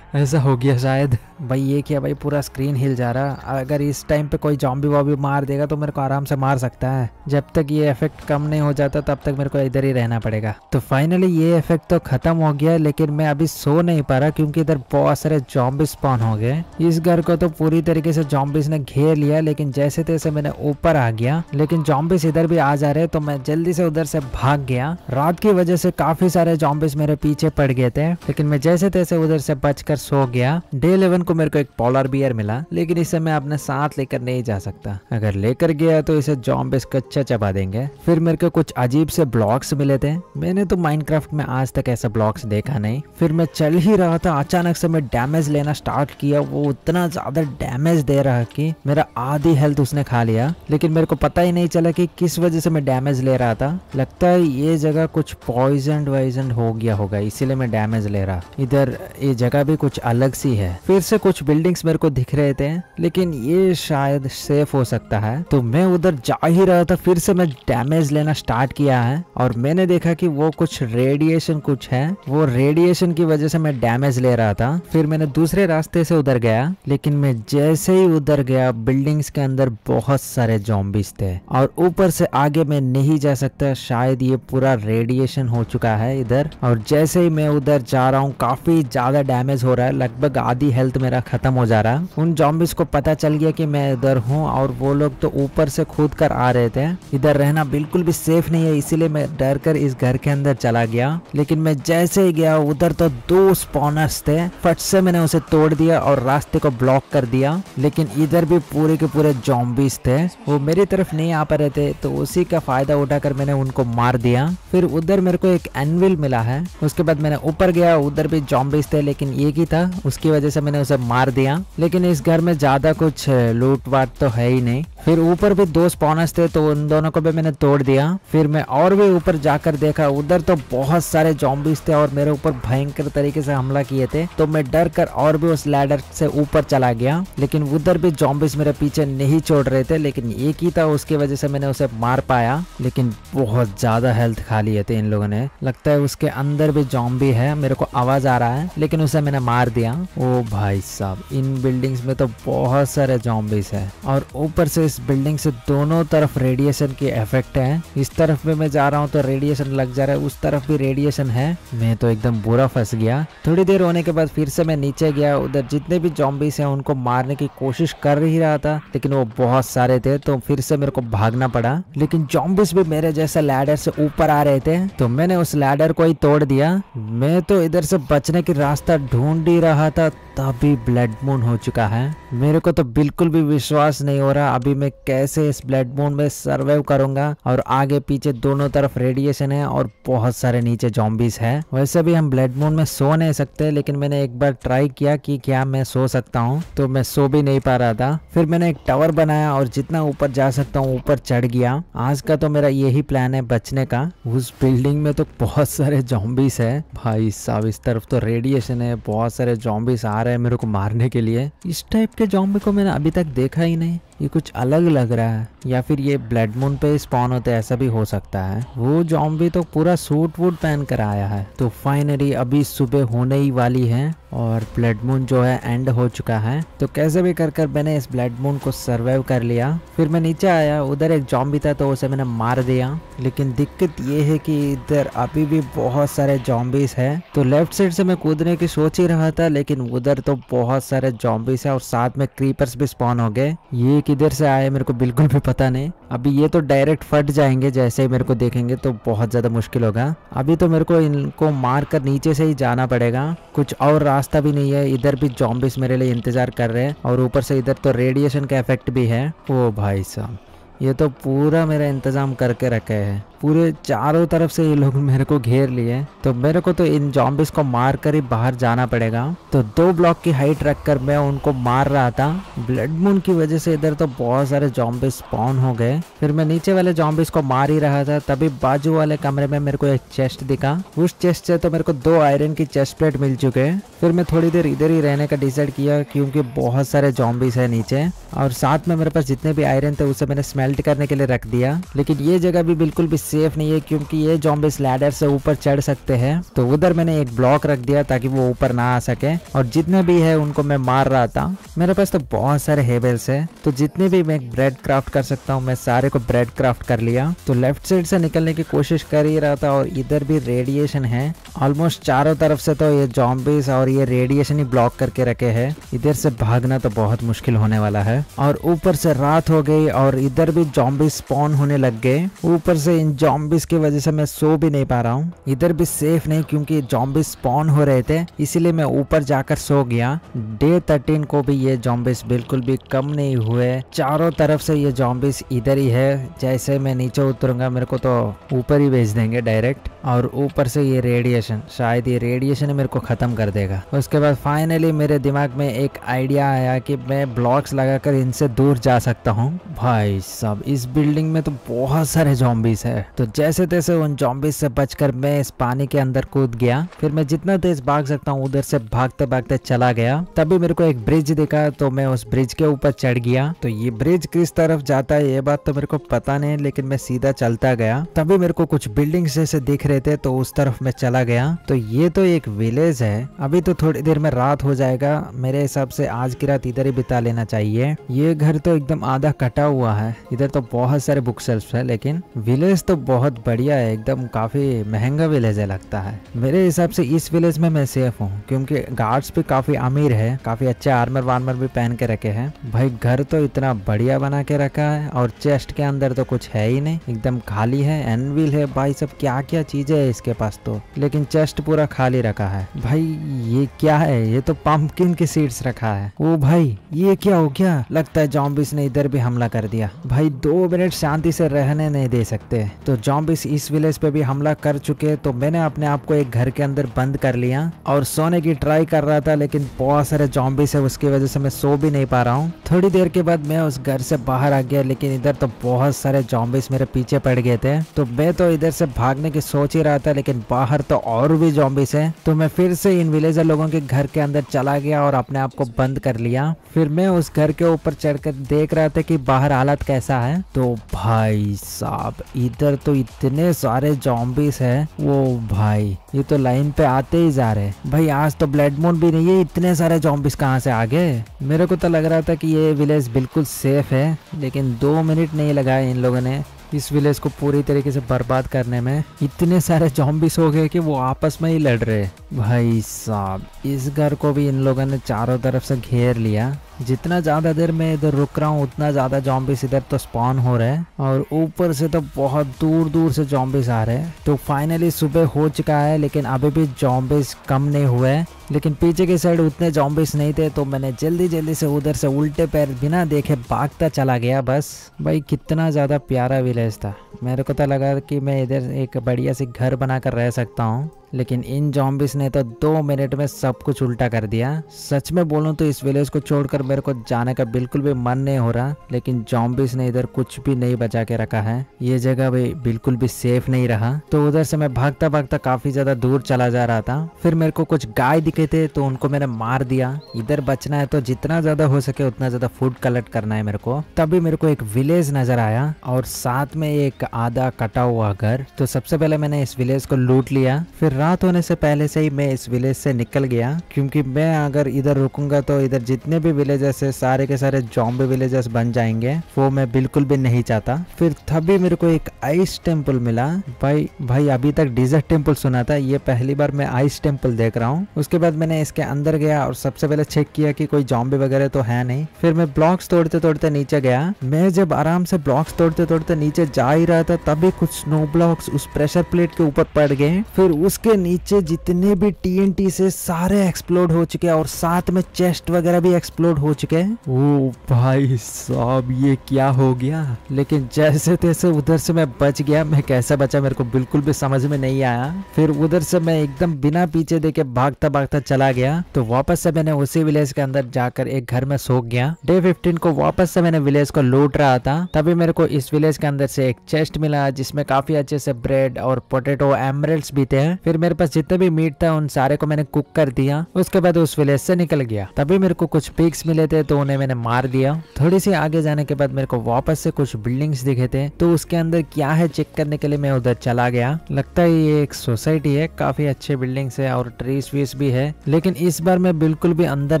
ऐसा हो गया शायद। भाई ये क्या भाई पूरा स्क्रीन हिल जा रहा? अगर इस टाइम पे कोई जॉम्बी वॉम्बी मार देगा तो मेरे को आराम से मार सकता है। जब तक ये इफ़ेक्ट कम नहीं हो जाता, तब तक मेरे को इधर ही रहना पड़ेगा। तो फाइनली ये इफ़ेक्ट तो खत्म हो गया, लेकिन मैं अभी सो नहीं पा रहा क्योंकि इधर बहुत सारे जॉम्बी स्पॉन हो गए। इस घर को तो पूरी तरीके से जॉम्बिस ने घेर लिया, लेकिन जैसे तैसे मैंने ऊपर आ गया। लेकिन जॉम्बिस इधर भी आ जा रहे तो मैं जल्दी से उधर से भाग गया। रात की वजह से काफ़ी सारे जॉम्बिस मेरे पीछे पड़ गए थे, लेकिन मैं जैसे तैसे उधर से बचकर सो गया। डे इलेवन को मेरे को एक पॉलर बियर मिला, लेकिन इसे मैं अपने साथ लेकर नहीं जा सकता। अगर लेकर गया तो इसे जॉम्बिस कच्चा चबा देंगे। फिर मेरे को कुछ अजीब से ब्लॉक्स मिले थे। मैंने तो माइनक्राफ्ट में आज तक ऐसा ब्लॉक्स देखा नहीं। फिर मैं चल ही रहा था, अचानक से मैं डैमेज लेना स्टार्ट किया। वो उतना ज़्यादा डैमेज दे रहा कि मेरा आधी हेल्थ उसने खा लिया। लेकिन मेरे को पता ही नहीं चला कि किस वजह से मैं डैमेज ले रहा था। लगता है ये जगह कुछ पॉइजन वाइजन हो गया होगा, इसीलिए मैं डैमेज ले रहा। इधर ये जगह भी कुछ अलग सी है। फिर से कुछ बिल्डिंग्स मेरे को दिख रहे थे, लेकिन ये शायद सेफ़ हो सकता है। तो मैं उधर जा ही रहा था, फिर से मैं डैमेज लेना स्टार्ट किया है। और मैंने देखा कि वो कुछ रेडिएशन कुछ है। वो रेडिएशन की वजह से मैं डैमेज ले रहा था। फिर मैंने दूसरे रास्ते से उधर गया, लेकिन मैं जैसे ही उधर गया बिल्डिंग्स के अंदर बहुत सारे जॉम्बिस थे। और ऊपर से आगे मैं नहीं जा सकता, शायद ये पूरा रेडिएशन हो चुका है इधर। और जैसे ही मैं उधर जा रहा हूँ, काफ़ी ज़्यादा डैमेज हो रहा है, लगभग आधी हेल्थ मेरा खत्म हो जा रहा है। उन जॉम्बिस को पता चल गया कि मैं इधर हूँ और वो लोग तो ऊपर से कूद कर आ रहे थे। इधर रहना बिल्कुल भी सेफ़ नहीं है, इसीलिए मैं डर कर इस घर के अंदर चला गया। लेकिन मैं जैसे ही गया, उधर तो दो स्पॉनर्स थे। फट से मैंने उसे तोड़ दिया और रास्ते को ब्लॉक कर दिया। लेकिन इधर भी पूरे के पूरे जॉम्बिस थे। वो मेरी तरफ़ नहीं आ पा रहे थे तो उसी का फ़ायदा उठाकर मैंने उनको मार दिया। फिर उधर मेरे को एक एनविल मिला है। उसके बाद मैंने ऊपर गया, उधर भी जॉम्बिस थे, लेकिन एक ही था, उसकी वजह से मैंने उसे मार दिया। लेकिन इस घर में ज़्यादा कुछ लूट वाट तो है ही नहीं। फिर ऊपर भी दो स्पॉनर्स थे तो उन दोनों को भी मैंने तोड़ दिया। फिर मैं और भी ऊपर जाकर देखा, उधर तो बहुत सारे जॉम्बिस थे और मेरे ऊपर भयंकर तरीके से हमला किए थे। तो मैं डर कर और भी उस लैडर से ऊपर चला गया। लेकिन उधर भी जॉम्बिस मेरे पीछे नहीं छोड़ रहे थे, लेकिन एक ही था, उसकी वजह से मैंने उसे मार पाया। लेकिन बहुत ज़्यादा हेल्थ खा लिए थे इन लोगों ने। लगता है उसके अंदर भी जॉम्बी है, मेरे को आवाज़ आ रहा है, लेकिन उसे मैंने मार दिया। ओ भाई साहब, इन बिल्डिंग्स में तो बहुत सारे जॉम्बिस है। और ऊपर से इस बिल्डिंग से दोनों तरफ़ रेडिएशन की इफ़ेक्ट है। इस तरफ़ भी मैं जा रहा हूँ तो रेडिएशन लग जा रहा है, उस तरफ़ भी रेडिएशन है। मैं तो एकदम बुरा फंस गया। थोड़ी देर होने के बाद फिर से मैं नीचे गया। उधर जितने भी जॉम्बिस हैं, उनको मारने की कोशिश कर ही रहा था, लेकिन वो बहुत सारे थे तो फिर से मेरे को भागना पड़ा। लेकिन जॉम्बिस भी मेरे जैसे लैडर से ऊपर आ रहे थे तो मैंने उस लैडर को ही तोड़ दिया। मैं तो इधर से बचने की रास्ता ढूंढ ही रहा था, तभी ब्लड मून हो चुका है। मेरे को तो बिल्कुल भी विश्वास नहीं हो रहा, अभी मैं कैसे इस ब्लड मून में सर्वाइव करूँगा? और आगे पीछे दोनों तरफ़ रेडिएशन है और बहुत सारे नीचे जॉम्बिस है। वैसे भी हम ब्लड मून में सो नहीं सकते, लेकिन मैंने एक बार ट्राई किया कि क्या मैं सो सकता हूँ तो मैं सो भी नहीं पा रहा था। फिर मैंने एक टावर बनाया और जितना ऊपर जा सकता हूँ, ऊपर चढ़ गया। आज का तो मेरा यही प्लान है बचने का। उस बिल्डिंग में तो बहुत सारे जॉम्बिस है। भाई साहब, इस तरफ़ तो रेडिएशन है, बहुत सारे जॉम्बिस आ रहे हैं मेरे को मारने के लिए। इस टाइप के जॉम्बी को मैंने अभी तक देखा ही नहीं। ये कुछ अलग लग रहा है। या फिर ये ब्लड मून पे स्पॉन होते ऐसा भी हो सकता है। वो जॉम्बी तो पूरा सूट वूट पहन कर आया है। तो फाइनली अभी सुबह होने ही वाली है। और ब्लड मून जो है एंड हो चुका है। तो कैसे भी कर कर मैंने इस ब्लड मून को सर्वाइव कर लिया। फिर मैं नीचे आया, उधर एक जॉम्बी था तो उसे मैंने मार दिया। लेकिन दिक्कत ये है कि इधर अभी भी बहुत सारे जॉम्बीज है। तो लेफ़्ट साइड से मैं कूदने की सोच ही रहा था, लेकिन उधर तो बहुत सारे जॉम्बीज है और साथ में क्रीपर्स भी स्पॉन हो गए। ये किधर से आए मेरे को बिल्कुल भी पता नहीं। अभी ये तो डायरेक्ट फट जाएँगे जैसे ही मेरे को देखेंगे तो बहुत ज़्यादा मुश्किल होगा। अभी तो मेरे को इनको मार कर नीचे से ही जाना पड़ेगा। कुछ और रास्ता भी नहीं है, इधर भी जॉम्बिस मेरे लिए इंतज़ार कर रहे हैं और ऊपर से इधर तो रेडिएशन का इफ़ेक्ट भी है। ओ भाई साहब। ये तो पूरा मेरा इंतज़ाम करके रखे हैं। पूरे चारों तरफ़ से ये लोग मेरे को घेर लिए तो मेरे को तो इन जॉम्बिस को मार कर ही बाहर जाना पड़ेगा। तो दो ब्लॉक की हाइट रखकर मैं उनको मार रहा था। ब्लड मून की वजह से इधर तो बहुत सारे जॉम्बिस स्पॉन हो गए। फिर मैं नीचे वाले जॉम्बिस को मार ही रहा था। तभी बाजू वाले कमरे में मेरे को एक चेस्ट दिखा। उस चेस्ट से तो मेरे को दो आयरन की चेस्ट प्लेट मिल चुके फिर मैं थोड़ी देर इधर ही रहने का डिसाइड किया क्योंकि बहुत सारे जॉम्बिस है नीचे। और साथ में मेरे पास जितने भी आयरन थे, उसे मैंने स्मेल्ट करने के लिए रख दिया। लेकिन ये जगह भी बिल्कुल भी सेफ़ नहीं है क्योंकि ये जॉम्बिस लैडर से ऊपर चढ़ सकते हैं। तो उधर मैंने एक ब्लॉक रख दिया ताकि वो ऊपर ना आ सके। और जितने भी है उनको मैं मार रहा था। मेरे पास तो बहुत सारे हेबल्स है। तो जितने भी मैं ब्रेड क्राफ्ट कर सकता हूँ, मैं सारे को ब्रेड क्राफ्ट कर लिया। तो लेफ़्ट साइड से निकलने की कोशिश कर ही रहा था और इधर भी रेडिएशन है। ऑलमोस्ट चारों तरफ़ से तो ये जॉम्बिस और ये रेडिएशन ही ब्लॉक करके रखे है। इधर से भागना तो बहुत मुश्किल होने वाला है। और ऊपर से रात हो गई और इधर भी जॉम्बिस स्पॉन होने लग गए। ऊपर से इन जॉम्बिस की वजह से मैं सो भी नहीं पा रहा हूँ। इधर भी सेफ़ नहीं क्योंकि जॉम्बिस स्पॉन हो रहे थे, इसीलिए मैं ऊपर जाकर सो गया। डे थर्टीन को भी ये जॉम्बिस बिल्कुल भी कम नहीं हुए। चारों तरफ़ से ये जॉम्बिस इधर ही है। जैसे मैं नीचे उतरूँगा, मेरे को तो ऊपर ही भेज देंगे डायरेक्ट और ऊपर से ये रेडिएशन शायद ये रेडिएशन मेरे को खत्म कर देगा। उसके बाद फाइनली मेरे दिमाग में एक आइडिया आया कि मैं ब्लॉक्स लगाकर इनसे दूर जा सकता हूँ। भाई साहब। इस बिल्डिंग में तो बहुत सारे जॉम्बिस है। तो जैसे तैसे उन जॉम्बिस से बचकर मैं इस पानी के अंदर कूद गया, फिर मैं जितना तेज भाग सकता हूँ, उधर से भागते भागते चला गया। तभी मेरे को एक ब्रिज दिखा तो मैं उस ब्रिज के ऊपर चढ़ गया। तो ये ब्रिज किस तरफ़ जाता है, ये बात तो मेरे को पता नहीं, लेकिन मैं सीधा चलता गया। तभी मेरे को कुछ बिल्डिंग जैसे दिख रहे थे तो उस तरफ़ मैं चला गया। तो ये तो एक विलेज है। अभी तो थोड़ी देर में रात हो जाएगा। मेरे हिसाब से आज की रात इधर ही बिता लेना चाहिए। ये घर तो एकदम आधा कटा हुआ है। इधर तो बहुत सारे बुक सेल्फ है, लेकिन विलेज तो बहुत बढ़िया है, एकदम काफ़ी महँगा विलेज है लगता है। मेरे हिसाब से इस विलेज में मैं सेफ़ हूँ, क्योंकि गार्ड्स भी काफ़ी अमीर है, काफ़ी अच्छे आर्मर वार्मर भी पहन के रखे हैं। भाई घर तो इतना बढ़िया बना के रखा है, और चेस्ट के अंदर तो कुछ है ही नहीं, एकदम खाली है एनविल है, भाई सब क्या क्या चीज़ें है इसके पास तो लेकिन चेस्ट पूरा खाली रखा है। भाई ये क्या है? ये तो पंपकिन के सीड्स रखा है। ओ भाई, ये क्या हो गया? लगता है जॉम्बिस ने इधर भी हमला कर दिया। भाई दो मिनट शांति से रहने नहीं दे सकते। तो जॉम्बिस इस विलेज पे भी हमला कर चुके तो मैंने अपने आप को एक घर के अंदर बंद कर लिया और सोने की ट्राई कर रहा था, लेकिन बहुत सारे जॉम्बिस है, उसकी वजह से मैं सो भी नहीं पा रहा हूँ। थोड़ी देर के बाद मैं उस घर से बाहर आ गया, लेकिन इधर तो बहुत सारे जॉम्बिस मेरे पीछे पड़ गए थे। तो मैं तो इधर से भागने की सोच ही रहा था, लेकिन बाहर तो और भी जॉम्बिस है। तो मैं फिर से इन विलेजर लोगों के घर के अंदर चला गया और अपने आप को बंद कर लिया। फिर मैं उस घर के ऊपर चढ़कर देख रहा था कि बाहर हालत कैसा है? तो भाई साहब, इधर तो इतने सारे जॉम्बिस है। वो भाई, ये तो लाइन पे आते ही जा रहे भाई, आज तो ब्लड मून भी नहीं है, इतने सारे जॉम्बिस कहाँ से आ गए? मेरे को तो लग रहा था कि ये विलेज बिल्कुल सेफ़ है, लेकिन दो मिनट नहीं लगाए इन लोगों ने इस विलेज को पूरी तरीके से बर्बाद करने में। इतने सारे जॉम्बिस हो गए कि वो आपस में ही लड़ रहे भाई साहब, इस घर को भी इन लोगों ने चारों तरफ़ से घेर लिया। जितना ज़्यादा देर मैं इधर रुक रहा हूँ, उतना ज़्यादा जॉम्बिस इधर तो स्पॉन हो रहे हैं। और ऊपर से तो बहुत दूर दूर से जॉम्बिस आ रहे हैं। तो फाइनली सुबह हो चुका है, लेकिन अभी भी जॉम्बिस कम नहीं हुए हैं। लेकिन पीछे की साइड उतने जॉम्बिस नहीं थे तो मैंने जल्दी जल्दी से उधर से उल्टे पैर बिना देखे भागता चला गया बस। भाई, कितना ज़्यादा प्यारा विलेज था। मेरे को तो लगा कि मैं इधर एक बढ़िया सी घर बनाकर रह सकता हूँ, लेकिन इन जॉम्बिस ने तो दो मिनट में सब कुछ उल्टा कर दिया। सच में बोलूँ तो इस विलेज को छोड़कर मेरे को जाने का बिल्कुल भी मन नहीं हो रहा, लेकिन जॉम्बिस ने इधर कुछ भी नहीं बचा के रखा है। ये जगह भी बिल्कुल भी सेफ़ नहीं रहा। तो उधर से मैं भागता भागता काफ़ी ज़्यादा दूर चला जा रहा था। फिर मेरे को कुछ गाय दिखे थे तो उनको मैंने मार दिया। इधर बचना है तो जितना ज़्यादा हो सके उतना ज़्यादा फ़ूड कलेक्ट करना है मेरे को। तभी मेरे को एक विलेज नज़र आया और साथ में एक आधा कटा हुआ घर। तो सबसे पहले मैंने इस विलेज को लूट लिया। फिर रात होने से पहले से ही मैं इस विलेज से निकल गया। क्योंकि मैं अगर इधर रुकूँगा तो इधर जितने भी विलेजेस है, सारे के सारे जॉम्बे विलेजेस बन जाएँगे। वो मैं बिल्कुल भी नहीं चाहता। फिर तभी मेरे को एक आइस टेंपल मिला। भाई भाई, अभी तक डिजर्ट टेंपल सुना था। ये पहली बार मैं आइस टेंपल देख रहा हूँ। उसके बाद मैंने इसके अंदर गया और सबसे पहले चेक किया कि कोई जॉम्बे वगैरह तो है नहीं। फिर मैं ब्लॉक्स तोड़ते तोड़ते नीचे गया। मैं जब आराम से ब्लॉक्स तोड़ते तोड़ते नीचे जा ही रहा था, तभी कुछ स्नो ब्लॉक्स उस प्रेशर प्लेट के ऊपर पड़ गए। फिर उसके नीचे जितने भी टीएनटी से सारे एक्सप्लोड हो चुके और साथ में चेस्ट वगैरह भी एक्सप्लोड हो चुके। ओ भाई साहब, ये क्या हो गया? लेकिन जैसे तैसे उधर से मैं बच गया। मैं कैसे बचा? मेरे को बिल्कुल भी समझ में नहीं आया। फिर उधर से मैं एकदम बिना पीछे देखे भागता भागता चला गया तो वापस से मैंने उसी विलेज के अंदर जाकर एक घर में सो गया। डे फिफ्टीन को वापस से मैंने विलेज को लूट रहा था। तभी मेरे को इस विलेज के अंदर से एक चेस्ट मिला, जिसमें काफ़ी अच्छे से ब्रेड और पोटेटो एमरल्स भी थे। फिर मेरे पास जितने भी मीट था, उन सारे को मैंने कुक कर दिया। उसके बाद उस विलेज से निकल गया। तभी मेरे को कुछ पिक्स मिले थे तो उन्हें मैंने मार दिया। थोड़ी सी आगे जाने के बाद मेरे को वापस से कुछ बिल्डिंग्स दिखे थे। तो उसके अंदर क्या है चेक करने के लिए मैं उधर चला गया। लगता है ये एक सोसाइटी है, काफ़ी अच्छे बिल्डिंग्स है और ट्रीज वीस भी है। लेकिन इस बार मैं बिल्कुल भी अंदर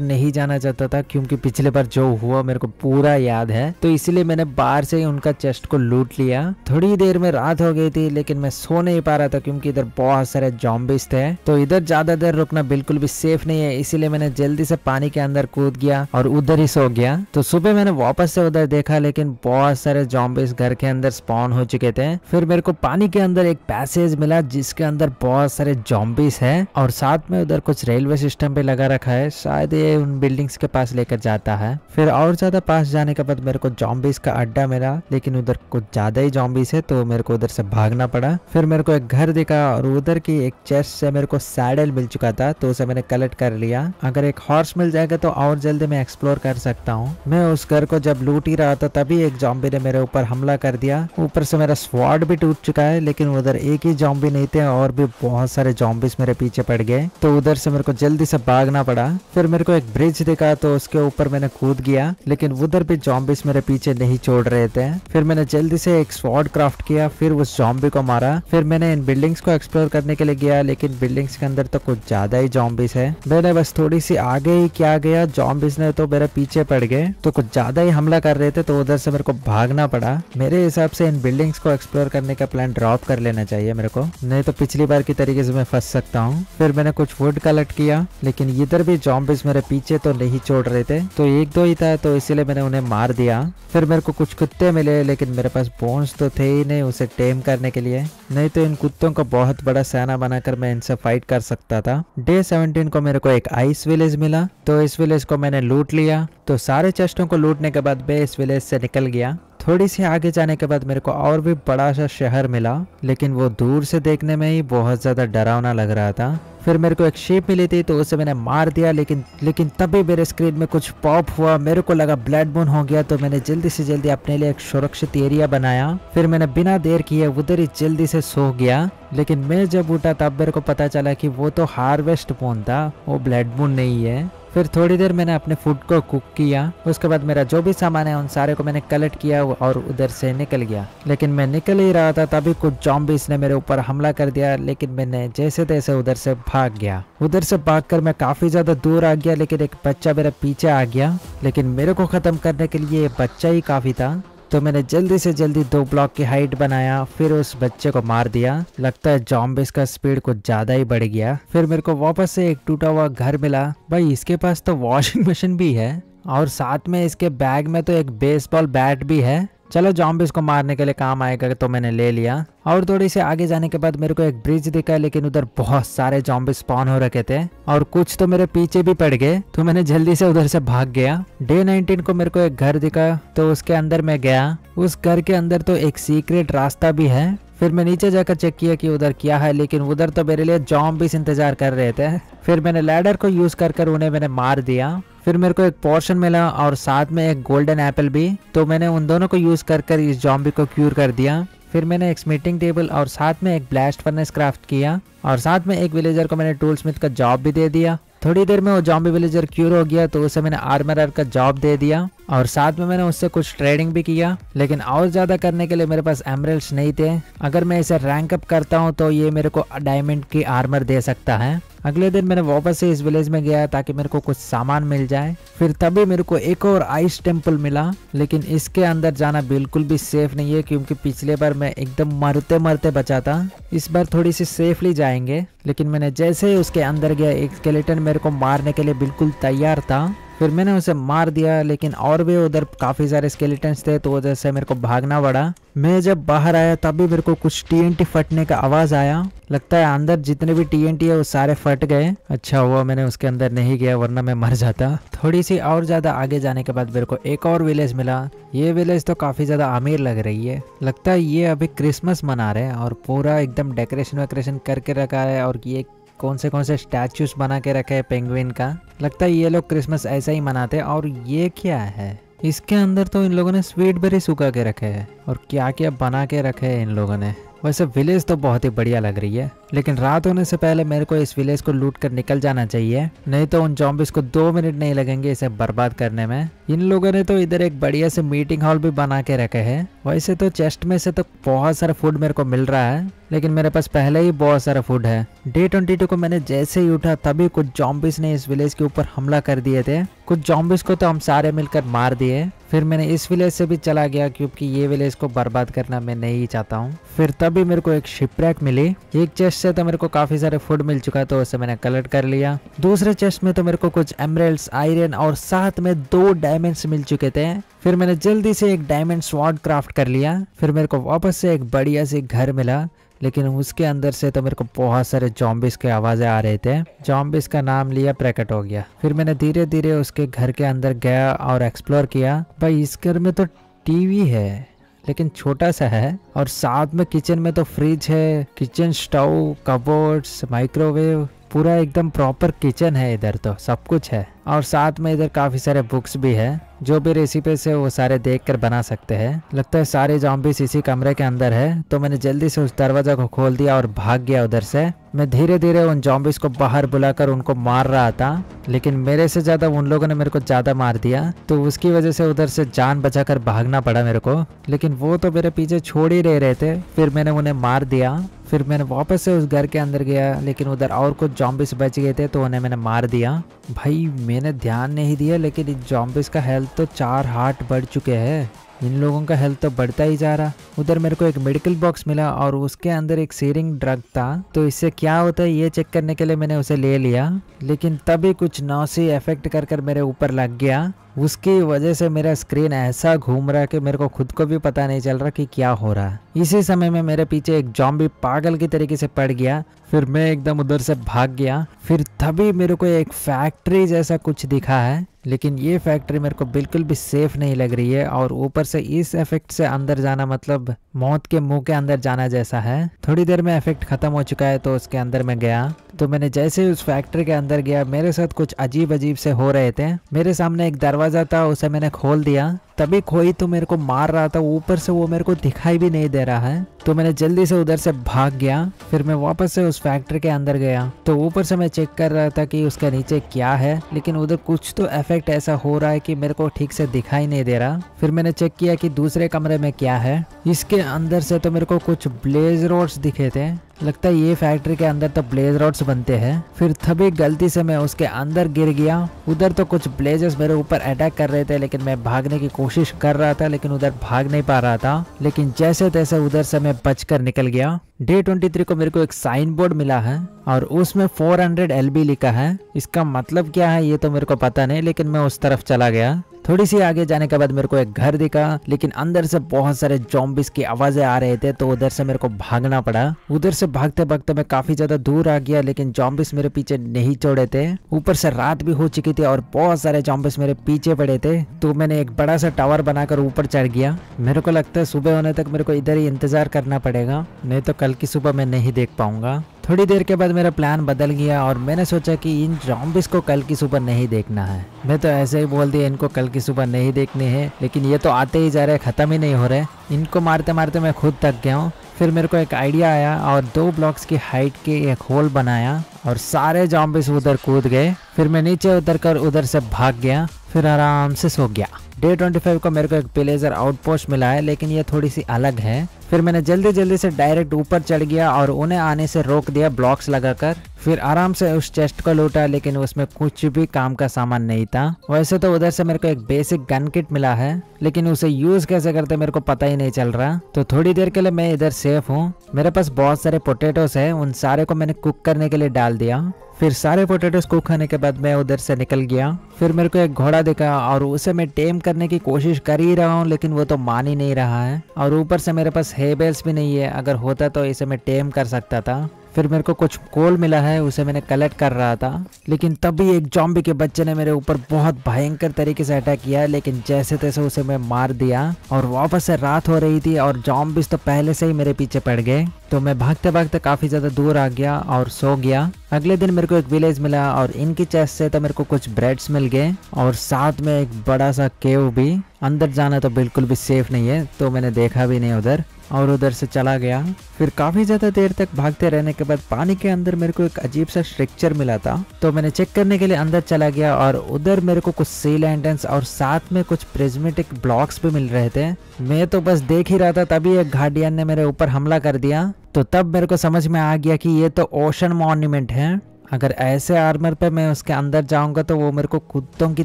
नहीं जाना चाहता था, क्योंकि पिछले बार जो हुआ मेरे को पूरा याद है। तो इसलिए मैंने बाहर से ही उनका चेस्ट को लूट लिया। थोड़ी देर में रात हो गई थी, लेकिन मैं सो नहीं पा रहा था, क्योंकि इधर बहुत सारे जॉम्बिस थे। तो इधर ज़्यादा देर रुकना बिल्कुल भी सेफ़ नहीं है, इसीलिए मैंने जल्दी से पानी के अंदर कूद गया और उधर ही सो गया। तो सुबह मैंने वापस से उधर देखा, लेकिन बहुत सारे जॉम्बिस घर के अंदर स्पॉन हो चुके थे। फिर मेरे को पानी के अंदर एक पैसेज मिला, जिसके अंदर बहुत सारे जॉम्बिस है और साथ में उधर कुछ रेलवे सिस्टम पे लगा रखा है, शायद ये उन बिल्डिंग्स के पास लेकर जाता है। फिर और ज़्यादा पास जाने के बाद मेरे को जॉम्बिस का अड्डा मिला, लेकिन उधर कुछ ज़्यादा ही जॉम्बिस है तो मेरे को उधर से भागना पड़ा। फिर मेरे को एक घर दिखा, और उधर की एक चेस्ट से मेरे को सैडल मिल चुका था तो उसे मैंने कलेक्ट कर लिया। अगर एक हॉर्स मिल जाएगा तो और जल्दी मैं एक्सप्लोर कर सकता हूँ। मैं उस घर को जब लूट ही रहा था, तभी एक जॉम्बी ने मेरे ऊपर हमला कर दिया। ऊपर से मेरा स्वाड भी टूट चुका है, लेकिन उधर एक ही जॉम्बी नहीं थे, और भी बहुत सारे जॉम्बिस मेरे पीछे पड़ गए। तो उधर से मेरे को जल्दी से भागना पड़ा। फिर मेरे को एक ब्रिज दिखा तो उसके ऊपर मैंने कूद गया, लेकिन उधर भी जॉम्बिस मेरे पीछे नहीं छोड़ रहे थे। फिर मैंने जल्दी से एक स्वॉर्ड क्राफ्ट किया, फिर उस जॉम्बी को मारा। फिर मैंने इन बिल्डिंग्स को एक्सप्लोर करने के लिए गया, लेकिन बिल्डिंग्स के अंदर तो कुछ ज़्यादा ही जॉम्बिस है। मैंने बस थोड़ी सी आगे ही क्या गया जॉम्बिस ने तो मेरे पीछे पड़ गए तो कुछ ज़्यादा ही हमला कर रहे थे तो उधर से मेरे को भागना पड़ा। मेरे हिसाब से इन बिल्डिंग्स को एक्सप्लोर करने का प्लान ड्रॉप कर लेना चाहिए मेरे को, नहीं तो पिछली बार की तरीके से मैं फंस सकता हूँ। फिर मैंने कुछ वुड कलेक्ट किया, लेकिन इधर भी जॉम्बिस मेरे पीछे तो नहीं छोड़ रहे थे। तो एक दो ही था तो इसीलिए मैंने उन्हें मार दिया। फिर मेरे को कुछ कुत्ते मिले, लेकिन मेरे पास बोन्स तो थे ही नहीं उसे टेम करने के लिए। नहीं तो इन कुत्तों को बहुत बड़ा सेना बनाकर मैं इनसे फाइट कर सकता था। डे 17 को मेरे को एक आइस विलेज मिला तो इस विलेज को मैंने लूट लिया। तो सारे चेस्टों को लूटने के बाद मैं इस विलेज से निकल गया। थोड़ी सी आगे जाने के बाद मेरे को और भी बड़ा सा शहर मिला, लेकिन वो दूर से देखने में ही बहुत ज़्यादा डरावना लग रहा था। फिर मेरे को एक शेप मिली थी तो उसे मैंने मार दिया, लेकिन लेकिन तभी मेरे स्क्रीन में कुछ पॉप हुआ। मेरे को लगा ब्लड बोन हो गया तो मैंने जल्दी से जल्दी अपने लिए एक सुरक्षित एरिया बनाया। फिर मैंने बिना देर किए उधर ही जल्दी से सो गया। लेकिन मैं जब उठा, तब मेरे को पता चला कि वो तो हार्वेस्ट बोन था, वो ब्लड बोन नहीं है। फिर थोड़ी देर मैंने अपने फ़ूड को कुक किया, उसके बाद मेरा जो भी सामान है उन सारे को मैंने कलेक्ट किया और उधर से निकल गया। लेकिन मैं निकल ही रहा था तभी कुछ जॉम्बिस ने मेरे ऊपर हमला कर दिया, लेकिन मैंने जैसे तैसे उधर से भाग गया। उधर से भागकर मैं काफ़ी ज़्यादा दूर आ गया, लेकिन एक बच्चा मेरे पीछे आ गया। लेकिन मेरे को खत्म करने के लिए बच्चा ही काफ़ी था। तो मैंने जल्दी से जल्दी दो ब्लॉक की हाइट बनाया, फिर उस बच्चे को मार दिया। लगता है जॉम्बिस का स्पीड कुछ ज़्यादा ही बढ़ गया। फिर मेरे को वापस से एक टूटा हुआ घर मिला। भाई, इसके पास तो वॉशिंग मशीन भी है, और साथ में इसके बैग में तो एक बेसबॉल बैट भी है। चलो जॉम्बिस को मारने के लिए काम आएगा तो मैंने ले लिया। और थोड़ी से आगे जाने के बाद मेरे को एक ब्रिज दिखा, लेकिन उधर बहुत सारे जॉम्बिस स्पॉन हो रखे थे। और कुछ तो मेरे पीछे भी पड़ गए तो मैंने जल्दी से उधर से भाग गया। डे 19 को मेरे को एक घर दिखा तो उसके अंदर मैं गया। उस घर के अंदर तो एक सीक्रेट रास्ता भी है फिर मैं नीचे जाकर चेक किया कि उधर क्या है, लेकिन उधर तो मेरे लिए जॉम्बिस इंतज़ार कर रहे थे। फिर मैंने लैडर को यूज़ कर कर उन्हें मैंने मार दिया। फिर मेरे को एक पोर्शन मिला और साथ में एक गोल्डन एप्पल भी। तो मैंने उन दोनों को यूज़ कर कर इस जॉम्बी को क्यूर कर दिया। फिर मैंने एक स्मिटिंग टेबल और साथ में एक ब्लास्ट फर्नेस क्राफ्ट किया। और साथ में एक विलेजर को मैंने टूल स्मिथ का जॉब भी दे दिया। थोड़ी देर में वो जॉम्बी विलेजर क्यूर हो गया तो उसे मैंने आर्मरर का जॉब दे दिया, और साथ में मैंने उससे कुछ ट्रेडिंग भी किया, लेकिन और ज़्यादा करने के लिए मेरे पास एमरल्स नहीं थे। अगर मैं इसे रैंक अप करता हूँ तो ये मेरे को डायमंड की आर्मर दे सकता है। अगले दिन मैंने वापस से इस विलेज में गया, ताकि मेरे को कुछ सामान मिल जाए। फिर तभी मेरे को एक और आइस टेंपल मिला, लेकिन इसके अंदर जाना बिल्कुल भी सेफ़ नहीं है, क्योंकि पिछले बार मैं एकदम मरते मरते बचा था। इस बार थोड़ी सी सेफली जाएँगे। लेकिन मैंने जैसे ही उसके अंदर गया, एक स्केलेटन मेरे को मारने के लिए बिल्कुल तैयार था। फिर मैंने उसे मार दिया, लेकिन और भी उधर काफ़ी सारे स्केलेटन्स थे तो वजह से मेरे को भागना पड़ा। मैं जब बाहर आया, तभी मेरे को कुछ टीएनटी फटने का आवाज़ आया। लगता है अंदर जितने भी टीएनटी है, वो सारे फट गए। अच्छा हुआ मैंने उसके अंदर नहीं गया, वरना मैं मर जाता। थोड़ी सी और ज़्यादा आगे जाने के बाद मेरे को एक और विलेज मिला। ये विलेज तो काफ़ी ज़्यादा अमीर लग रही है। लगता है ये अभी क्रिसमस मना रहे हैं, और पूरा एकदम डेकोरेशन वेकोरेशन करके रखा है, और ये कौन से कौन से स्टैचूस बना के रखे है पेंगुइन का? लगता है ये लोग क्रिसमस ऐसा ही मनाते और ये क्या है? इसके अंदर तो इन लोगों ने स्वीट बेरी सुखा के रखे हैं, और क्या क्या बना के रखे हैं इन लोगों ने। वैसे विलेज तो बहुत ही बढ़िया लग रही है, लेकिन रात होने से पहले मेरे को इस विलेज को लूट कर निकल जाना चाहिए, नहीं तो उन जॉम्बिस को दो मिनट नहीं लगेंगे इसे बर्बाद करने में। इन लोगों ने तो इधर एक बढ़िया से मीटिंग हॉल भी बना के रखे है। वैसे तो चेस्ट में से तो बहुत सारा फ़ूड मेरे को मिल रहा है, लेकिन मेरे पास पहले ही बहुत सारा फ़ूड है। डे ट्वेंटी टू को मैंने जैसे ही उठा, तभी कुछ जॉम्बिस ने इस विलेज के ऊपर हमला कर दिए थे। कुछ जॉम्बिस को तो हम सारे मिलकर मार दिए। फिर मैंने इस विलेज से भी चला गया, क्योंकि ये विलेज को बर्बाद करना मैं नहीं चाहता हूँ। फिर तभी मेरे को एक शिपरैक मिली, एक चेस्ट से तो मेरे को काफ़ी सारे फ़ूड मिल चुका तो उसे मैंने कलेक्ट कर लिया। दूसरे चेस्ट में तो मेरे को कुछ एमरल्स आयरन और साथ में दो डायमंड्स मिल चुके थे। फिर मैंने जल्दी से एक डायमंड स्वॉर्ड क्राफ्ट कर लिया। फिर मेरे को वापस से एक बढ़िया से घर मिला, लेकिन उसके अंदर से तो मेरे को बहुत सारे जॉम्बिस के आवाज़ें आ रहे थे। जॉम्बिस का नाम लिया प्रकट हो गया। फिर मैंने धीरे धीरे उसके घर के अंदर गया और एक्सप्लोर किया। भाई, इस घर में तो टीवी है। लेकिन छोटा सा है और साथ में किचन में तो फ्रिज है किचन स्टोव कबोर्ड्स माइक्रोवेव पूरा एकदम प्रॉपर किचन है इधर तो सब कुछ है। और साथ में इधर काफ़ी सारे बुक्स भी है, जो भी रेसिपी से वो सारे देख कर बना सकते हैं। लगता है सारे जॉम्बिस इसी कमरे के अंदर है तो मैंने जल्दी से उस दरवाज़ा को खोल दिया और भाग गया उधर से। मैं धीरे धीरे उन जॉम्बिस को बाहर बुलाकर उनको मार रहा था, लेकिन मेरे से ज़्यादा उन लोगों ने मेरे को ज़्यादा मार दिया तो उसकी वजह से उधर से जान बचाकर भागना पड़ा मेरे को। लेकिन वो तो मेरे पीछे छोड़ ही रह रहे थे, फिर मैंने उन्हें मार दिया, फिर मैंने वापस से उस घर के अंदर गया, लेकिन उधर और कुछ जॉम्बिस बच गए थे तो उन्हें मैंने मार दिया। भाई मैंने ध्यान नहीं दिया, लेकिन इन जॉम्बिस का हेल्थ तो चार हार्ट बढ़ चुके हैं। इन लोगों का हेल्थ तो बढ़ता ही जा रहा। उधर मेरे को एक मेडिकल बॉक्स मिला और उसके अंदर एक सीरिंग ड्रग था। तो इससे क्या होता है, ये चेक करने के लिए मैंने उसे ले लिया। लेकिन तभी कुछ नौसी इफ़ेक्ट कर कर मेरे ऊपर लग गया। उसकी वजह से मेरा स्क्रीन ऐसा घूम रहा कि मेरे को खुद को भी पता नहीं चल रहा कि क्या हो रहा। है इसी समय में मेरे पीछे एक जॉम्बी पागल की तरीके से पड़ गया। फिर मैं एकदम उधर से भाग गया। फिर तभी मेरे को एक फैक्ट्री जैसा कुछ दिखा है। लेकिन ये फैक्ट्री मेरे को बिल्कुल भी सेफ़ नहीं लग रही है और ऊपर से इस इफ़ेक्ट से अंदर जाना मतलब मौत के मुँह के अंदर जाना जैसा है। थोड़ी देर में इफ़ेक्ट खत्म हो चुका है तो उसके अंदर मैं गया। तो मैंने जैसे ही उस फैक्ट्री के अंदर गया, मेरे साथ कुछ अजीब अजीब से हो रहे थे। मेरे सामने एक दरवाज़ा था, उसे मैंने खोल दिया। तभी कोई तो मेरे को मार रहा था, ऊपर से वो मेरे को दिखाई भी नहीं दे रहा है। तो मैंने जल्दी से उधर से भाग गया, फिर मैं वापस से उस फैक्ट्री के अंदर गया। तो ऊपर से मैं चेक कर रहा था कि उसके नीचे क्या है, लेकिन उधर कुछ तो इफ़ेक्ट ऐसा हो रहा है कि मेरे को ठीक से दिखाई नहीं दे रहा। फिर मैंने चेक किया कि दूसरे कमरे में क्या है। इसके अंदर से तो मेरे को कुछ ब्लेज रोड्स दिखे थे। लगता है ये फैक्ट्री के अंदर तो ब्लेज रोड्स बनते हैं। फिर तभी गलती से मैं उसके अंदर गिर गया। उधर तो कुछ ब्लेजर्स मेरे ऊपर अटैक कर रहे थे, लेकिन मैं भागने की कोशिश कर रहा था, लेकिन उधर भाग नहीं पा रहा था। लेकिन जैसे तैसे उधर से मैं बचकर निकल गया। डे 23 को मेरे को एक साइन बोर्ड मिला है, और उसमें 400 हंड्रेड लिखा है। इसका मतलब क्या है, ये तो मेरे को पता नहीं, लेकिन मैं उस तरफ़ चला गया। थोड़ी सी आगे जाने के बाद मेरे को एक घर दिखा, लेकिन अंदर से बहुत सारे जॉम्बिस की आवाज़ें आ रहे थे तो उधर से मेरे को भागना पड़ा। उधर से भागते भागते मैं काफ़ी ज़्यादा दूर आ गया, लेकिन जॉम्बिस मेरे पीछे नहीं छोड़े थे। ऊपर से रात भी हो चुकी थी और बहुत सारे जॉम्बिस मेरे पीछे पड़े थे तो मैंने एक बड़ा सा टावर बनाकर ऊपर चढ़ गया। मेरे को लगता है सुबह होने तक मेरे को इधर ही इंतज़ार करना पड़ेगा, नहीं तो कल की सुबह मैं नहीं देख पाऊँगा। थोड़ी देर के बाद मेरा प्लान बदल गया और मैंने सोचा कि इन जॉम्बिस को कल की सुबह नहीं देखना है। मैं तो ऐसे ही बोल दिया, इनको कल की सुबह नहीं देखने हैं, लेकिन ये तो आते ही जा रहे खत्म ही नहीं हो रहे इनको मारते मारते मैं खुद थक गया हूँ। फिर मेरे को एक आइडिया आया और दो ब्लॉक्स की हाइट के एक होल बनाया और सारे जॉम्बिस उधर कूद गए। फिर मैं नीचे उतर कर उधर से भाग गया, फिर आराम से सो गया। डे 25 को मेरे को एक पिलेजर आउटपोस्ट मिला है, लेकिन ये थोड़ी सी अलग है। फिर मैंने जल्दी जल्दी से डायरेक्ट ऊपर चढ़ गया और उन्हें आने से रोक दिया ब्लॉक्स लगाकर। फिर आराम से उस चेस्ट को लूटा, लेकिन उसमें कुछ भी काम का सामान नहीं था। वैसे तो उधर से मेरे को एक बेसिक गन किट मिला है, लेकिन उसे यूज़ कैसे करते मेरे को पता ही नहीं चल रहा। तो थोड़ी देर के लिए मैं इधर सेफ़ हूँ। मेरे पास बहुत सारे पोटेटोस है, उन सारे को मैंने कुक करने के लिए डाल दिया। फिर सारे पोटेटोस कुक खाने के बाद मैं उधर से निकल गया। फिर मेरे को एक घोड़ा दिखा और उसे मैं टेम करने की कोशिश कर ही रहा हूँ, लेकिन वो तो मान ही नहीं रहा है। और ऊपर से मेरे पास हेबेल्स भी नहीं है। अगर होता तो इसे मैं टेम कर सकता था। फिर मेरे को कुछ कोल मिला है, उसे मैंने कलेक्ट कर रहा था। लेकिन तभी एक जॉम्बी के बच्चे ने मेरे ऊपर बहुत भयंकर तरीके से अटैक किया, लेकिन जैसे तैसे उसे मैं मार दिया और वापस से रात हो रही थी और जॉम्बिस तो पहले से ही मेरे पीछे पड़ गए। तो मैं भागते भागते काफ़ी ज़्यादा दूर आ गया और सो गया। अगले दिन मेरे को एक विलेज मिला और इनकी चेस्ट से तो मेरे को कुछ ब्रेड्स मिल गए और साथ में एक बड़ा सा केव भी। अंदर जाना तो बिल्कुल भी सेफ़ नहीं है तो मैंने देखा भी नहीं उधर, और उधर से चला गया। फिर काफ़ी ज़्यादा देर तक भागते रहने के बाद पानी के अंदर मेरे को एक अजीब सा स्ट्रक्चर मिला था। तो मैंने चेक करने के लिए अंदर चला गया, और उधर मेरे को कुछ सी लैंडन्स और साथ में कुछ प्रिज्मेटिक ब्लॉक्स भी मिल रहे थे। मैं तो बस देख ही रहा था, तभी एक गार्डियन ने मेरे ऊपर हमला कर दिया। तो तब मेरे को समझ में आ गया कि ये तो ओशन मॉन्यूमेंट है। अगर ऐसे आर्मर पे मैं उसके अंदर जाऊँगा तो वो मेरे को कुत्तों की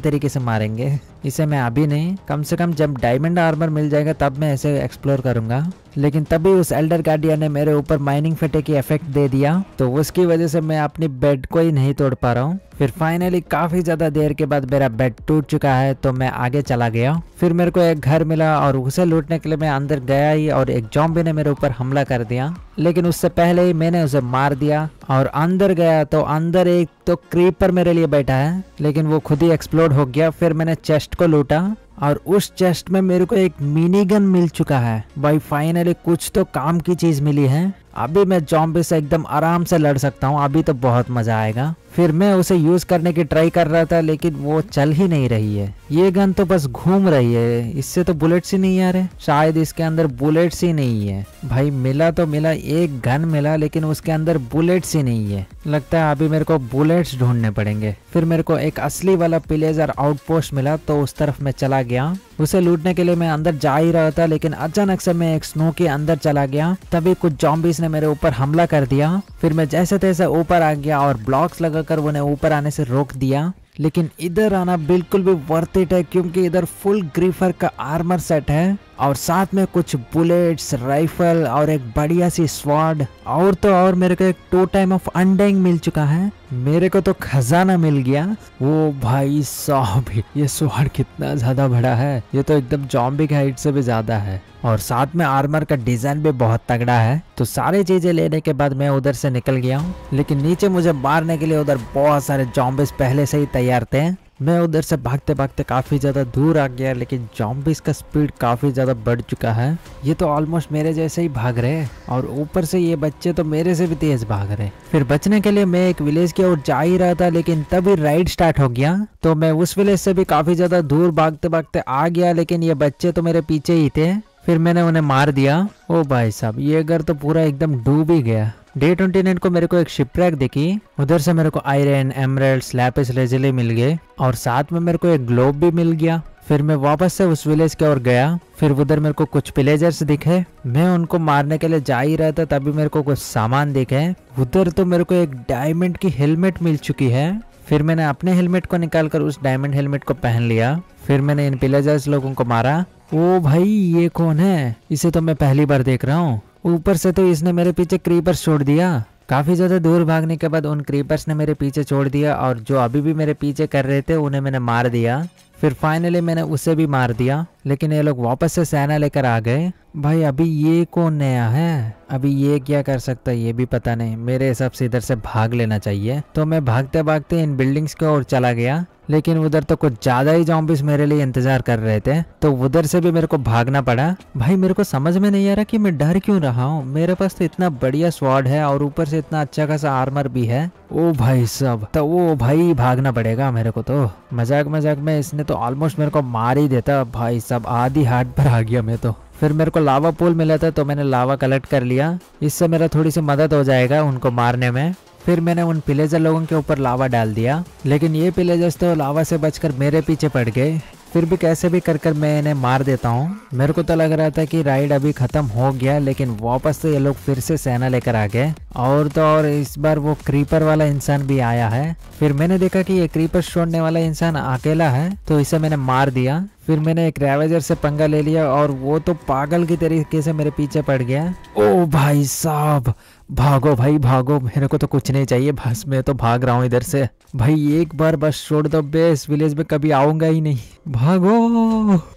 तरीके से मारेंगे। इसे मैं अभी नहीं, कम से कम जब डायमंड आर्मर मिल जाएगा तब मैं ऐसे एक्सप्लोर करूँगा। लेकिन तभी उस एल्डर गार्डियन ने मेरे ऊपर माइनिंग फटे की इफ़ेक्ट दे दिया तो उसकी वजह से मैं अपनी बेड को ही नहीं तोड़ पा रहा हूँ। फिर फाइनली काफ़ी ज़्यादा देर के बाद मेरा बेड टूट चुका है तो मैं आगे चला गया। फिर मेरे को एक घर मिला और उसे लूटने के लिए मैं अंदर गया ही और एक जॉम्बी ने मेरे ऊपर हमला कर दिया। लेकिन उससे पहले ही मैंने उसे मार दिया और अंदर गया तो अंदर एक तो क्रीपर मेरे लिए बैठा है, लेकिन वो खुद ही एक्सप्लोड हो गया। फिर मैंने चेस्ट को लूटा और उस चेस्ट में मेरे को एक मिनी गन मिल चुका है। भाई फाइनली कुछ तो काम की चीज़ मिली है। अभी मैं जॉम्बी से एकदम आराम से लड़ सकता हूँ, अभी तो बहुत मज़ा आएगा। फिर मैं उसे यूज़ करने की ट्राई कर रहा था, लेकिन वो चल ही नहीं रही है। ये गन तो बस घूम रही है, इससे तो बुलेट्स ही नहीं आ रहे। शायद इसके अंदर बुलेट्स ही नहीं है। भाई, मिला तो मिला, एक गन मिला, लेकिन उसके अंदर बुलेट्स ही नहीं है। लगता है अभी मेरे को बुलेट्स ढूँढने पड़ेंगे। फिर मेरे को एक असली वाला पिलेजर आउटपोस्ट मिला तो उस तरफ़ मैं चला गया। उसे लूटने के लिए मैं अंदर जा ही रहा था, लेकिन अचानक से मैं एक स्नो के अंदर चला गया। तभी कुछ जॉम्बिस ने मेरे ऊपर हमला कर दिया। फिर मैं जैसे तैसे ऊपर आ गया और ब्लॉक्स लगाकर उन्हें ऊपर आने से रोक दिया। लेकिन इधर आना बिल्कुल भी वर्थ इट है, क्योंकि इधर फुल ग्रीफर का आर्मर सेट है। और साथ में कुछ बुलेट्स राइफल और एक बढ़िया सी स्वाड और तो और मेरे को एक टू टाइम ऑफ़ अंडिंग मिल चुका है। मेरे को तो खजाना मिल गया। वो भाई साहब, ये स्वाड कितना ज़्यादा बड़ा है। ये तो एकदम जॉम्बिक हाइट से भी ज़्यादा है। और साथ में आर्मर का डिज़ाइन भी बहुत तगड़ा है। तो सारी चीज़ें लेने के बाद मैं उधर से निकल गया हूँ। लेकिन नीचे मुझे मारने के लिए उधर बहुत सारे जॉम्बिस पहले से ही तैयार थे। मैं उधर से भागते भागते काफ़ी ज़्यादा दूर आ गया, लेकिन जॉम्बिस का स्पीड काफ़ी ज़्यादा बढ़ चुका है। ये तो ऑलमोस्ट मेरे जैसे ही भाग रहे हैं, और ऊपर से ये बच्चे तो मेरे से भी तेज भाग रहे फिर बचने के लिए मैं एक विलेज की ओर जा ही रहा था, लेकिन तभी राइड स्टार्ट हो गया। तो मैं उस विलेज से भी काफ़ी ज़्यादा दूर भागते भागते आ गया, लेकिन ये बच्चे तो मेरे पीछे ही थे। फिर मैंने उन्हें मार दिया। ओ भाई साहब, ये घर तो पूरा एकदम डूब ही गया। डे ट्वेंटी नाइन को मेरे को एक शिपरैक दिखी। उधर से मेरे को आयरन एमरल्ड स्लैपिस लेजली मिल गए। और साथ में मेरे को एक ग्लोब भी मिल गया। फिर मैं वापस से उस विलेज की ओर गया। फिर उधर मेरे को कुछ पिलेजर्स दिखे। मैं उनको मारने के लिए जा ही रहा था, तभी मेरे को कुछ सामान दिखे। उधर तो मेरे को एक डायमंड की हेलमेट मिल चुकी है। फिर मैंने अपने हेलमेट को निकाल कर उस डायमंड हेलमेट को पहन लिया। फिर मैंने इन पिलेजर्स लोगों को मारा। ओ भाई, ये कौन है? इसे तो मैं पहली बार देख रहा हूँ। ऊपर से तो इसने मेरे पीछे क्रीपर छोड़ दिया। काफ़ी ज़्यादा दूर भागने के बाद उन क्रीपर्स ने मेरे पीछे छोड़ दिया और जो अभी भी मेरे पीछे कर रहे थे, उन्हें मैंने मार दिया। फिर फाइनली मैंने उसे भी मार दिया। लेकिन ये लोग वापस से सेना लेकर आ गए। भाई, अभी ये कौन नया है? अभी ये क्या कर सकता है, ये भी पता नहीं। मेरे हिसाब से इधर से भाग लेना चाहिए। तो मैं भागते भागते इन बिल्डिंग्स की ओर चला गया। लेकिन उधर तो कुछ ज़्यादा ही जॉम्बिस मेरे लिए इंतज़ार कर रहे थे। तो उधर से भी मेरे को भागना पड़ा। भाई, मेरे को समझ में नहीं आ रहा कि मैं डर क्यों रहा हूँ। मेरे पास तो इतना बढ़िया स्वाड है और ऊपर से इतना अच्छा खासा आर्मर भी है। ओ भाई सब तो वो भाई भागना पड़ेगा मेरे को तो। मज़ाक मज़ाक में इसने तो ऑलमोस्ट मेरे को मार ही देता। भाई सब आधी हार्ट पर आ गया मैं तो। फिर मेरे को लावा पोल मिला था तो मैंने लावा कलेक्ट कर लिया। इससे मेरा थोड़ी सी मदद हो जाएगा उनको मारने में। फिर मैंने उन पिलेजर लोगों के ऊपर लावा डाल दिया। लेकिन ये पिलेजर्स तो लावा से बचकर मेरे पीछे पड़ गए। फिर भी कैसे भी कर कर मैं इन्हें मार देता हूँ। मेरे को तो लग रहा था कि राइड अभी खत्म हो गया, लेकिन वापस से ये लोग फिर से सेना लेकर आ गए। और तो और इस बार वो क्रीपर वाला इंसान भी आया है। फिर मैंने देखा कि ये क्रीपर छोड़ने वाला इंसान अकेला है तो इसे मैंने मार दिया। फिर मैंने एक रेवेजर से पंगा ले लिया और वो तो पागल की तरीके से मेरे पीछे पड़ गया। ओ भाई साहब भागो भाई, भागो, मेरे को तो कुछ नहीं चाहिए, बस मैं तो भाग रहा हूँ इधर से। भाई, एक बार बस छोड़ दो बे इस विलेज में कभी आऊँगा ही नहीं। भागो!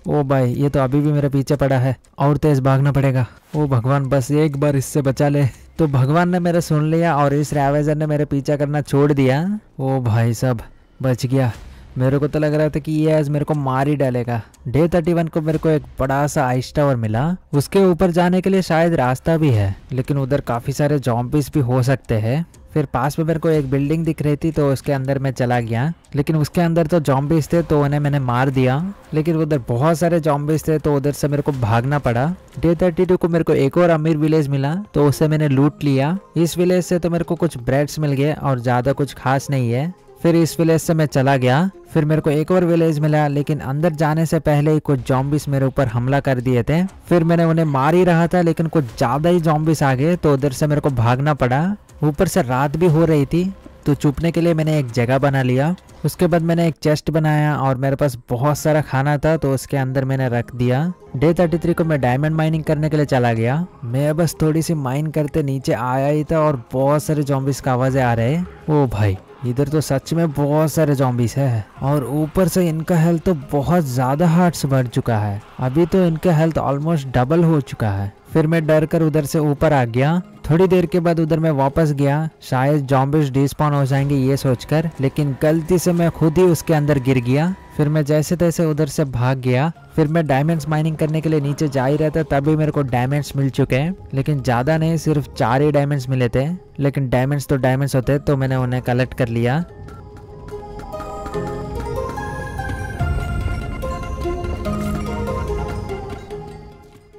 ओ भाई, ये तो अभी भी मेरे पीछे पड़ा है, और तेज भागना पड़ेगा। ओ भगवान, बस एक बार इससे बचा ले। तो भगवान ने मेरा सुन लिया, और इस रेवेजर ने मेरे पीछा करना छोड़ दिया। ओ भाई सब बच गया। मेरे को तो लग रहा था कि ये आज मेरे को मार ही डालेगा। डे थर्टी वन को मेरे को एक बड़ा सा आइस टावर मिला। उसके ऊपर जाने के लिए शायद रास्ता भी है, लेकिन उधर काफ़ी सारे जॉम्बिस भी हो सकते हैं। फिर पास में मेरे को एक बिल्डिंग दिख रही थी तो उसके अंदर मैं चला गया। लेकिन उसके अंदर तो जॉम्बिस थे तो उन्हें मैंने मार दिया। लेकिन उधर बहुत सारे जॉम्बिस थे तो उधर से मेरे को भागना पड़ा। डे थर्टी टू को मेरे को एक और अमीर विलेज मिला तो उसे मैंने लूट लिया। इस विलेज से तो मेरे को कुछ ब्रेड्स मिल गए और ज़्यादा कुछ खास नहीं है। फिर इस विलेज से मैं चला गया। फिर मेरे को एक और विलेज मिला, लेकिन अंदर जाने से पहले ही कुछ जॉम्बिस मेरे ऊपर हमला कर दिए थे। फिर मैंने उन्हें मार ही रहा था, लेकिन कुछ ज़्यादा ही जॉम्बिस आ गए तो उधर से मेरे को भागना पड़ा। ऊपर से रात भी हो रही थी तो छुपने के लिए मैंने एक जगह बना लिया। उसके बाद मैंने एक चेस्ट बनाया और मेरे पास बहुत सारा खाना था तो उसके अंदर मैंने रख दिया। डे थर्टी थ्री को मैं डायमंड माइनिंग करने के लिए चला गया। मैं बस थोड़ी सी माइन करते नीचे आया ही था और बहुत सारे जॉम्बिस का आवाज़ें आ रहे। ओ भाई। इधर तो सच में बहुत सारे जॉम्बिस हैं और ऊपर से इनका हेल्थ तो बहुत ज़्यादा हार्ट्स बढ़ चुका है। अभी तो इनका हेल्थ ऑलमोस्ट डबल हो चुका है। फिर मैं डर कर उधर से ऊपर आ गया। थोड़ी देर के बाद उधर मैं वापस गया। शायद जॉम्बिस डिस्पॉन हो जाएँगे ये सोचकर, लेकिन गलती से मैं खुद ही उसके अंदर गिर गया। फिर मैं जैसे तैसे उधर से भाग गया। फिर मैं डायमंड्स माइनिंग करने के लिए नीचे जा ही रहता तभी मेरे को डायमंड्स मिल चुके हैं। लेकिन ज़्यादा नहीं, सिर्फ़ चार ही डायमंड्स मिले थे। लेकिन डायमंड्स तो डायमंड्स होते तो मैंने उन्हें कलेक्ट कर लिया।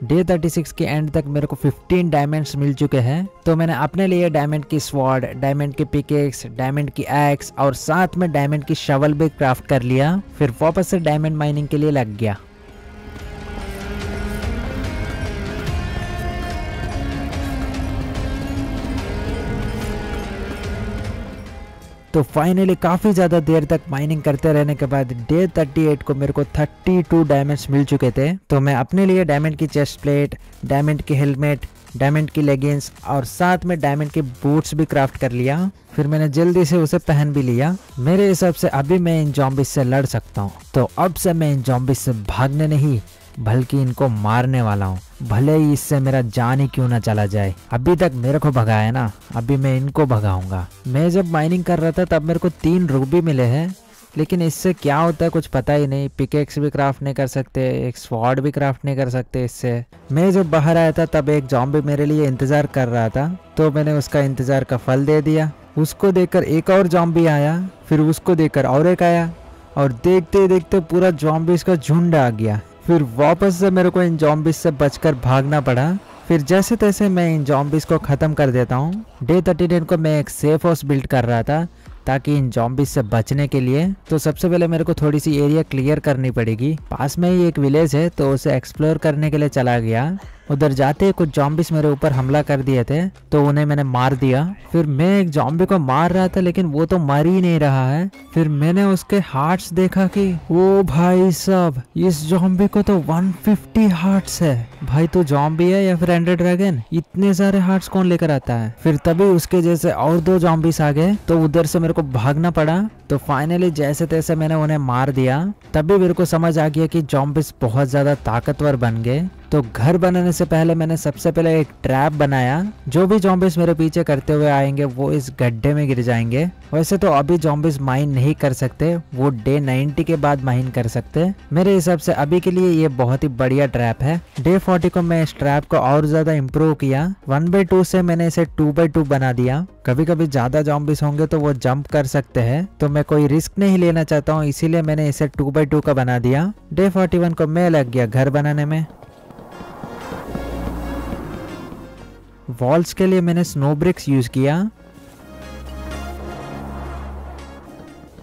डे 36 के एंड तक मेरे को 15 डायमंड्स मिल चुके हैं। तो मैंने अपने लिए डायमंड की स्वाड डायमंड की पिकेक्स डायमंड की एक्स और साथ में डायमंड की शवल भी क्राफ्ट कर लिया। फिर वापस से डायमंड माइनिंग के लिए लग गया। तो फाइनली काफ़ी ज़्यादा देर तक माइनिंग करते रहने के बाद डे 38 को मेरे को 32 डायमंड्स मिल चुके थे। तो मैं अपने लिए डायमंड की चेस्ट प्लेट डायमंड की हेलमेट डायमंड की लेगिंग्स और साथ में डायमंड के बूट्स भी क्राफ्ट कर लिया। फिर मैंने जल्दी से उसे पहन भी लिया। मेरे हिसाब से अभी मैं इन जॉम्बिस से लड़ सकता हूँ। तो अब से मैं इन जॉम्बिस से भागने नहीं, बल्कि इनको मारने वाला हूँ। भले ही इससे मेरा जान ही क्यों ना चला जाए। अभी तक मेरे को भगाया ना? अभी मैं इनको भगाऊँगा। मैं जब माइनिंग कर रहा था, तब मेरे को तीन रूबी मिले हैं। लेकिन इससे क्या होता है कुछ पता ही नहीं। पिकेक्स भी क्राफ्ट नहीं कर सकते, एक स्वॉर्ड भी क्राफ्ट नहीं कर सकते इससे। मैं जब बाहर आया था, तब एक जॉम्बी मेरे लिए इंतज़ार कर रहा था। तो मैंने उसका इंतज़ार का फल दे दिया। उसको देखकर एक और जॉम्बी आया। फिर उसको देखकर और एक आया। और देखते देखते पूरा जॉम्बिस का झुंड आ गया। फिर वापस से मेरे को इन जॉम्बिस से बचकर भागना पड़ा। फिर जैसे तैसे मैं इन जॉम्बिस को ख़त्म कर देता हूँ। डे थर्टी को मैं एक सेफ़ हाउस बिल्ड कर रहा था, ताकि इन जॉम्बिस से बचने के लिए। तो सबसे पहले मेरे को थोड़ी सी एरिया क्लियर करनी पड़ेगी। पास में ही एक विलेज है तो उसे एक्सप्लोर करने के लिए चला गया। उधर जाते कुछ जॉम्बिस मेरे ऊपर हमला कर दिए थे तो उन्हें मैंने मार दिया। फिर मैं एक जॉम्बी को मार रहा था, लेकिन वो तो मर ही नहीं रहा है। फिर मैंने उसके हार्ट्स देखा कि, ओ भाई साहब, इस जॉम्बी को तो 150 हार्ट्स है। भाई तो जॉम्बी है या फिर एंडर ड्रैगन इतने सारे हार्ट्स कौन लेकर आता है? फिर तभी उसके जैसे और दो जॉम्बिस आ गए तो उधर से मेरे को भागना पड़ा। तो फाइनली जैसे तैसे मैंने उन्हें मार दिया। तभी मेरे को समझ आ गया कि जॉम्बिस बहुत ज़्यादा ताकतवर बन गए। तो घर बनाने से पहले मैंने सबसे पहले एक ट्रैप बनाया। जो भी जॉम्बिस मेरे पीछे करते हुए आएँगे, वो इस गड्ढे में गिर जाएँगे। वैसे तो अभी जॉम्बिस माइन नहीं कर सकते, वो डे 90 के बाद माइन कर सकते। मेरे हिसाब से अभी के लिए ये बहुत ही बढ़िया ट्रैप है। डे 40 को मैं इस ट्रैप को और ज़्यादा इम्प्रूव किया। वन बाई टू से मैंने इसे टू बाई टू बना दिया। कभी कभी ज़्यादा जॉम्बिस होंगे तो वो जंप कर सकते हैं। तो मैं कोई रिस्क नहीं लेना चाहता हूँ, इसीलिए मैंने इसे टू बाई टू का बना दिया। डे फोर्टी वन को मैं लग गया घर बनाने में। वॉल्स के लिए मैंने स्नो ब्रिक्स यूज़ किया।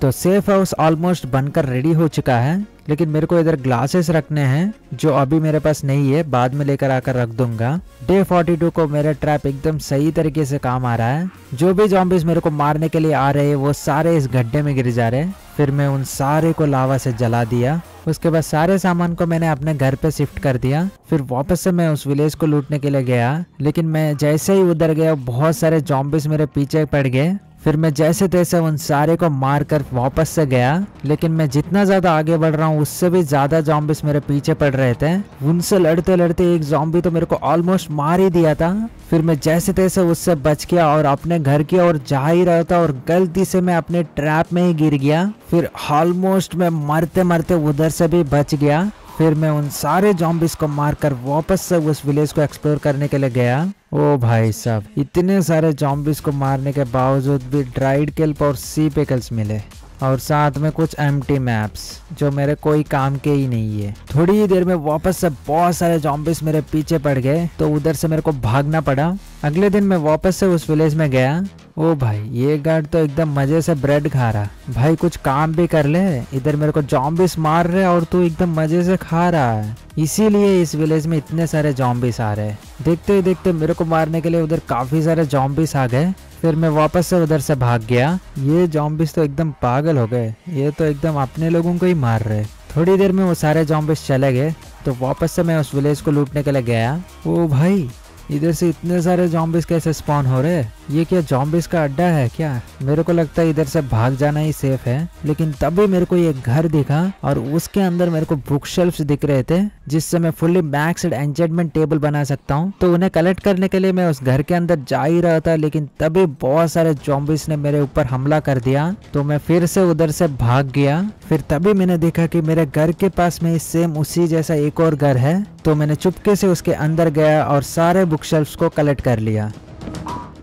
तो सेफ़ हाउस ऑलमोस्ट बनकर रेडी हो चुका है। लेकिन मेरे को इधर ग्लासेस रखने हैं, जो अभी मेरे पास नहीं है, बाद में लेकर आकर रख दूँगा। डे 42 को मेरा ट्रैप एकदम सही तरीके से काम आ रहा है। जो भी जॉम्बिस मेरे को मारने के लिए आ रहे हैं, वो सारे इस गड्ढे में गिर जा रहे हैं। फिर मैं उन सारे को लावा से जला दिया। उसके बाद सारे सामान को मैंने अपने घर पे शिफ्ट कर दिया। फिर वापस से मैं उस विलेज को लूटने के लिए गया। लेकिन मैं जैसे ही उधर गया, बहुत सारे जॉम्बिस मेरे पीछे पड़ गए। फिर मैं जैसे तैसे उन सारे को मार कर वापस से गया, लेकिन मैं जितना ज़्यादा आगे बढ़ रहा हूँ, उससे भी ज़्यादा जॉम्बिस मेरे पीछे पड़ रहे थे। उनसे लड़ते लड़ते एक जॉम्बी तो मेरे को ऑलमोस्ट मार ही दिया था। फिर मैं जैसे तैसे उससे बच गया और अपने घर की ओर जा ही रहा था और गलती से मैं अपने ट्रैप में ही गिर गया। फिर ऑलमोस्ट मैं मरते मरते उधर से भी बच गया। फिर मैं उन सारे जॉम्बिस को मारकर वापस से उस विलेज को एक्सप्लोर करने के लिए गया। ओ भाई साहब, इतने सारे जॉम्बिस को मारने के बावजूद भी ड्राइड केल्प और सी पेकल्स मिले। और साथ में कुछ एम मैप्स जो मेरे कोई काम के ही नहीं है। थोड़ी ही देर में वापस से बहुत सारे जॉम्बिस मेरे पीछे पड़ गए तो उधर से मेरे को भागना पड़ा। अगले दिन मैं वापस से उस विलेज में गया। ओ भाई, ये गार्ड तो एकदम मज़े से ब्रेड खा रहा। भाई, कुछ काम भी कर ले। इधर मेरे को जॉम्बिस मार रहे और तू एकदम मज़े से खा रहा है। इसीलिए इस विलेज में इतने सारे जॉम्बिस आ रहे। देखते ही देखते मेरे को मारने के लिए उधर काफ़ी सारे जॉम्बिस आ गए। फिर मैं वापस से उधर से भाग गया। ये जॉम्बिस तो एकदम पागल हो गए। ये तो एकदम अपने लोगों को ही मार रहे। थोड़ी देर में वो सारे जॉम्बिस चले गए। तो वापस से मैं उस विलेज को लूटने के लिए गया। ओ भाई इधर से इतने सारे जॉम्बिस कैसे स्पॉन हो रहे? ये क्या जॉम्बिस का अड्डा है क्या? मेरे को लगता है इधर से भाग जाना ही सेफ़ है। लेकिन तभी मेरे को ये घर दिखा और उसके अंदर मेरे को बुक शेल्फ दिख रहे थे, जिससे मैं फुल्ली मैक्स एंजॉयमेंट टेबल बना सकता हूँ। तो उन्हें कलेक्ट करने के लिए मैं उस घर के अंदर जा ही रहा था, लेकिन तभी बहुत सारे जॉम्बिस ने मेरे ऊपर हमला कर दिया। तो मैं फिर से उधर से भाग गया। फिर तभी मैंने देखा कि मेरे घर के पास में सेम उसी जैसा एक और घर है। तो मैंने चुपके से उसके अंदर गया और सारे बुक शेल्फ को कलेक्ट कर लिया।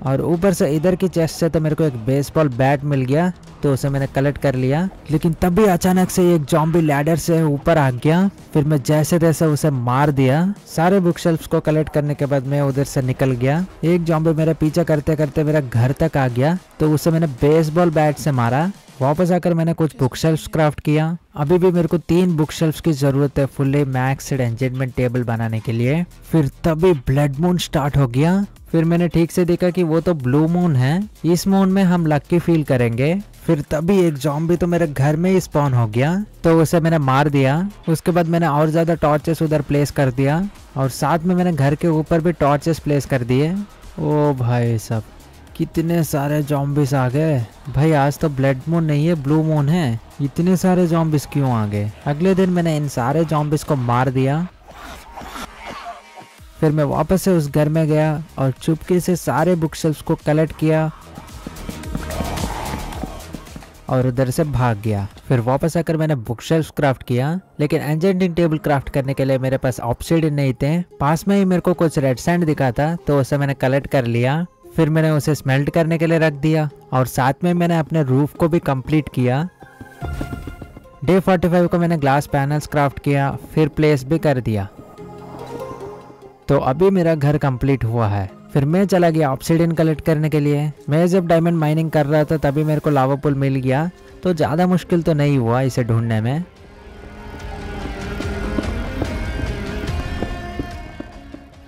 और ऊपर से इधर की चेस्ट से तो मेरे को एक बेसबॉल बैट मिल गया। तो उसे मैंने कलेक्ट कर लिया। लेकिन तभी अचानक से एक जॉम्बी लैडर से ऊपर आ गया। फिर मैं जैसे तैसे उसे मार दिया। सारे बुक शेल्फ को कलेक्ट करने के बाद मैं उधर से निकल गया। एक जॉम्बी मेरा पीछा करते करते मेरा घर तक आ गया। तो उसे मैंने बेसबॉल बैट से मारा। वापस आकर मैंने कुछ बुक शेल्फ क्राफ्ट किया। अभी भी मेरे को तीन बुक शेल्फ की ज़रूरत है फुल्ली मैक्सड एंजॉयमेंट टेबल बनाने के लिए। फिर तभी ब्लड मून स्टार्ट हो गया। फिर मैंने ठीक से देखा कि वो तो ब्लू मून है। इस मून में हम लक्की फील करेंगे। फिर तभी एक जॉम्बी तो मेरे घर में ही स्पॉन हो गया। तो उसे मैंने मार दिया। उसके बाद मैंने और ज़्यादा टॉर्चेस उधर प्लेस कर दिया। और साथ में मैंने घर के ऊपर भी टॉर्चेस प्लेस कर दिए। ओ भाई सब कितने सारे जॉम्बिस आ गए। भाई, आज तो ब्लड मून नहीं है ब्लू मून है। इतने सारे जॉम्बिस क्यों आ गए? अगले दिन मैंने इन सारे जॉम्बिस को मार दिया। फिर मैं वापस से उस घर में गया और चुपके से सारे बुक को कलेक्ट किया और उधर से भाग गया। फिर वापस आकर मैंने बुक शेल्फ क्राफ्ट किया, लेकिन एंजेंटिंग टेबल क्राफ्ट करने के लिए मेरे पास ऑप्सीडियन नहीं थे। पास में ही मेरे को कुछ रेड सैंड दिखा था तो उसे मैंने कलेक्ट कर लिया। फिर मैंने उसे स्मेल्ट करने के लिए रख दिया और साथ में मैंने अपने रूफ को भी कंप्लीट किया। डे 45 को मैंने ग्लास पैनल्स क्राफ्ट किया, फिर प्लेस भी कर दिया। तो अभी मेरा घर कंप्लीट हुआ है। फिर मैं चला गया ऑप्सीडियन कलेक्ट करने के लिए। मैं जब डायमंड माइनिंग कर रहा था, तभी मेरे को लावा पुल मिल गया। तो ज़्यादा मुश्किल तो नहीं हुआ इसे ढूँढने में।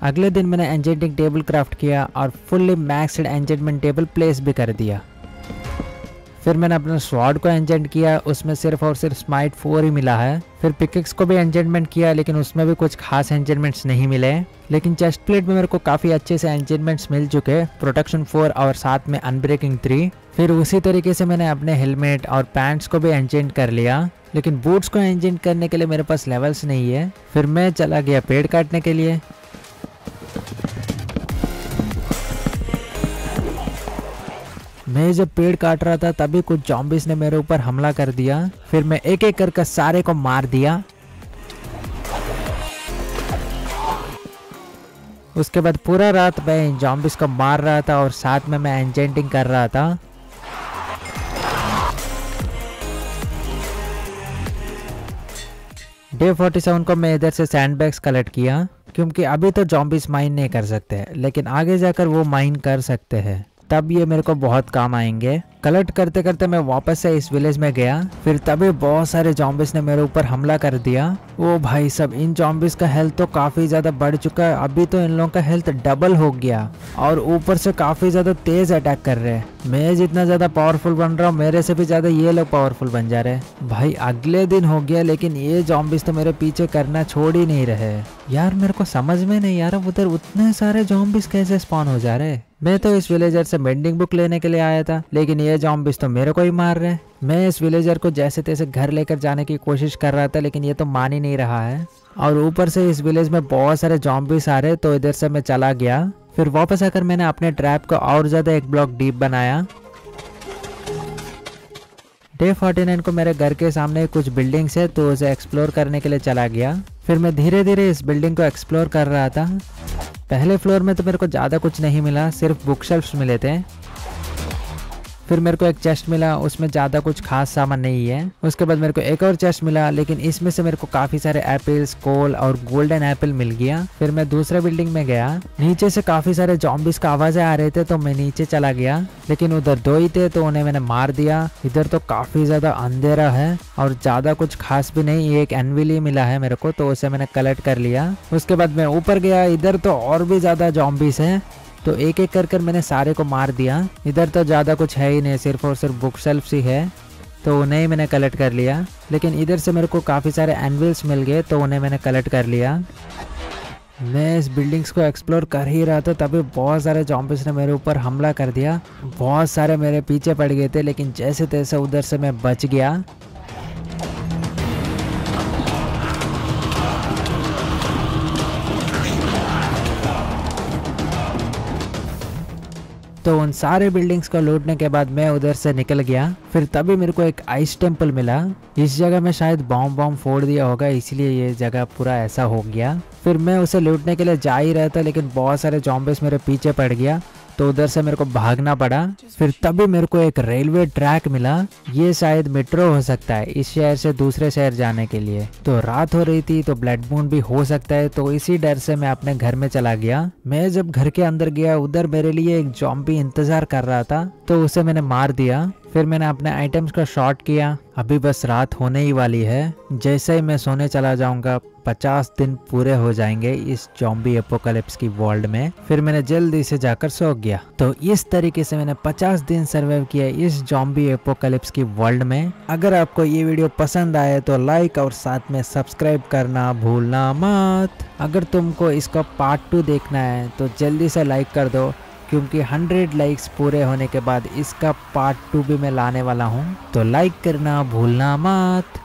अगले दिन मैंने एंजेंटिंग टेबल क्राफ्ट किया और fully maxed enchantment table place भी कर दिया। फिर मैंने अपने स्वाड को एंजेंट किया, उसमें सिर्फ़ और सिर्फ़ स्माइट फोर ही मिला है। फिर पिकेक्स को भी एंजेंटमेंट किया, लेकिन उसमें भी कुछ खास एंजेंटमेंट्स नहीं मिले। लेकिन चेस्ट प्लेट में मेरे को काफ़ी अच्छे से एंजेंटमेंट्स मिल चुके प्रोटेक्शन फोर और साथ में अनब्रेकिंग थ्री फिर उसी तरीके से मैंने अपने हेलमेट और पैंट्स को भी एंजेंट कर लिया। लेकिन बूट्स को एंजेंट करने के लिए मेरे पास लेवल्स नहीं है। फिर मैं चला गया पेड़ काटने के लिए। मैं जब पेड़ काट रहा था, तभी कुछ जॉम्बिस ने मेरे ऊपर हमला कर दिया। फिर मैं एक एक करके सारे को मार दिया। उसके बाद पूरा रात मैं इन जॉम्बिस को मार रहा था और साथ में मैं एंजेंटिंग कर रहा था। डे 47 को मैं इधर से सैंड बैग्स कलेक्ट किया, क्योंकि अभी तो जॉम्बिस माइन नहीं कर सकते, लेकिन आगे जाकर वो माइन कर सकते हैं। तब ये मेरे को बहुत काम आएँगे। कलेक्ट करते करते मैं वापस से इस विलेज में गया। फिर तभी बहुत सारे जॉम्बिस ने मेरे ऊपर हमला कर दिया। ओ भाई सब, इन जॉम्बिस का हेल्थ तो काफ़ी ज़्यादा बढ़ चुका है। अभी तो इन लोगों का हेल्थ डबल हो गया और ऊपर से काफ़ी ज़्यादा तेज अटैक कर रहे हैं। मैं जितना ज़्यादा पावरफुल बन रहा हूँ, मेरे से भी ज़्यादा ये लोग पावरफुल बन जा रहे हैं। भाई, अगले दिन हो गया, लेकिन ये जॉम्बिस तो मेरे पीछे करना छोड़ ही नहीं रहे। यार, मेरे को समझ में नहीं यार उधर उतने सारे जॉम्बिस कैसे स्पॉन हो जा रहे मैं तो इस विलेजर से बेंडिंग बुक लेने के लिए आया था, लेकिन ये जॉम्बिस तो मेरे को ही मार रहे मैं इस विलेजर को जैसे तैसे घर लेकर जाने की कोशिश कर रहा था, लेकिन ये तो मान ही नहीं रहा है। और ऊपर से इस विलेज में बहुत सारे जॉम्बिस आ रहे तो इधर से मैं चला गया। फिर वापस आकर मैंने अपने ट्रैप को और ज़्यादा एक ब्लॉक डीप बनाया। डे 49 को मेरे घर के सामने कुछ बिल्डिंग्स है तो उसे एक्सप्लोर करने के लिए चला गया। फिर मैं धीरे धीरे इस बिल्डिंग को एक्सप्लोर कर रहा था। पहले फ्लोर में तो मेरे को ज़्यादा कुछ नहीं मिला, सिर्फ़ बुक शेल्फ्स मिले थे। फिर मेरे को एक चेस्ट मिला, उसमें ज़्यादा कुछ खास सामान नहीं है। उसके बाद मेरे को एक और चेस्ट मिला, लेकिन इसमें से मेरे को काफ़ी सारे एप्पल्स कोल और गोल्डन एप्पल मिल गया। फिर मैं दूसरे बिल्डिंग में गया। नीचे से काफ़ी सारे जॉम्बिस का आवाज़ें आ रहे थे तो मैं नीचे चला गया। लेकिन उधर दो ही थे तो उन्हें मैंने मार दिया। इधर तो काफ़ी ज़्यादा अंधेरा है और ज़्यादा कुछ खास भी नहीं एक एनविली मिला है मेरे को तो उसे मैंने कलेक्ट कर लिया। उसके बाद मैं ऊपर गया, इधर तो और भी ज़्यादा जॉम्बिस है। तो एक एक कर कर मैंने सारे को मार दिया। इधर तो ज़्यादा कुछ है ही नहीं, सिर्फ़ और सिर्फ़ बुक सेल्फ ही है तो उन्हें ही मैंने कलेक्ट कर लिया। लेकिन इधर से मेरे को काफ़ी सारे एनविल्स मिल गए तो उन्हें मैंने कलेक्ट कर लिया। मैं इस बिल्डिंग्स को एक्सप्लोर कर ही रहा था, तभी बहुत सारे जॉम्बिस ने मेरे ऊपर हमला कर दिया। बहुत सारे मेरे पीछे पड़ गए थे, लेकिन जैसे तैसे उधर से मैं बच गया। तो उन सारे बिल्डिंग्स को लूटने के बाद मैं उधर से निकल गया। फिर तभी मेरे को एक आइस टेंपल मिला। इस जगह में शायद बॉम्ब बॉम्ब फोड़ दिया होगा, इसलिए ये जगह पूरा ऐसा हो गया। फिर मैं उसे लूटने के लिए जा ही रहा था, लेकिन बहुत सारे जॉम्बिस मेरे पीछे पड़ गया। तो उधर से मेरे को भागना पड़ा। फिर तभी मेरे को एक रेलवे ट्रैक मिला। ये शायद मेट्रो हो सकता है इस शहर से दूसरे शहर जाने के लिए। तो रात हो रही थी तो ब्लड मून भी हो सकता है तो इसी डर से मैं अपने घर में चला गया। मैं जब घर के अंदर गया, उधर मेरे लिए एक जॉम्बी इंतज़ार कर रहा था तो उसे मैंने मार दिया। फिर मैंने अपने आइटम्स को शॉर्ट किया। अभी बस रात होने ही वाली है। जैसे ही मैं सोने चला जाऊँगा, पचास दिन पूरे हो जाएँगे इस जॉम्बी एपोकलिप्स की वर्ल्ड में। फिर मैंने जल्दी से जाकर सो गया। तो इस तरीके से मैंने 50 दिन सर्वाइव किया इस जॉम्बी एपोकलिप्स की वर्ल्ड में। अगर आपको ये वीडियो पसंद आए तो लाइक और साथ में सब्सक्राइब करना भूलना मत। अगर तुमको इसका पार्ट टू देखना है तो जल्दी से लाइक कर दो, क्योंकि 100 लाइक्स पूरे होने के बाद इसका पार्ट टू भी मैं लाने वाला हूँ। तो लाइक करना भूलना मत।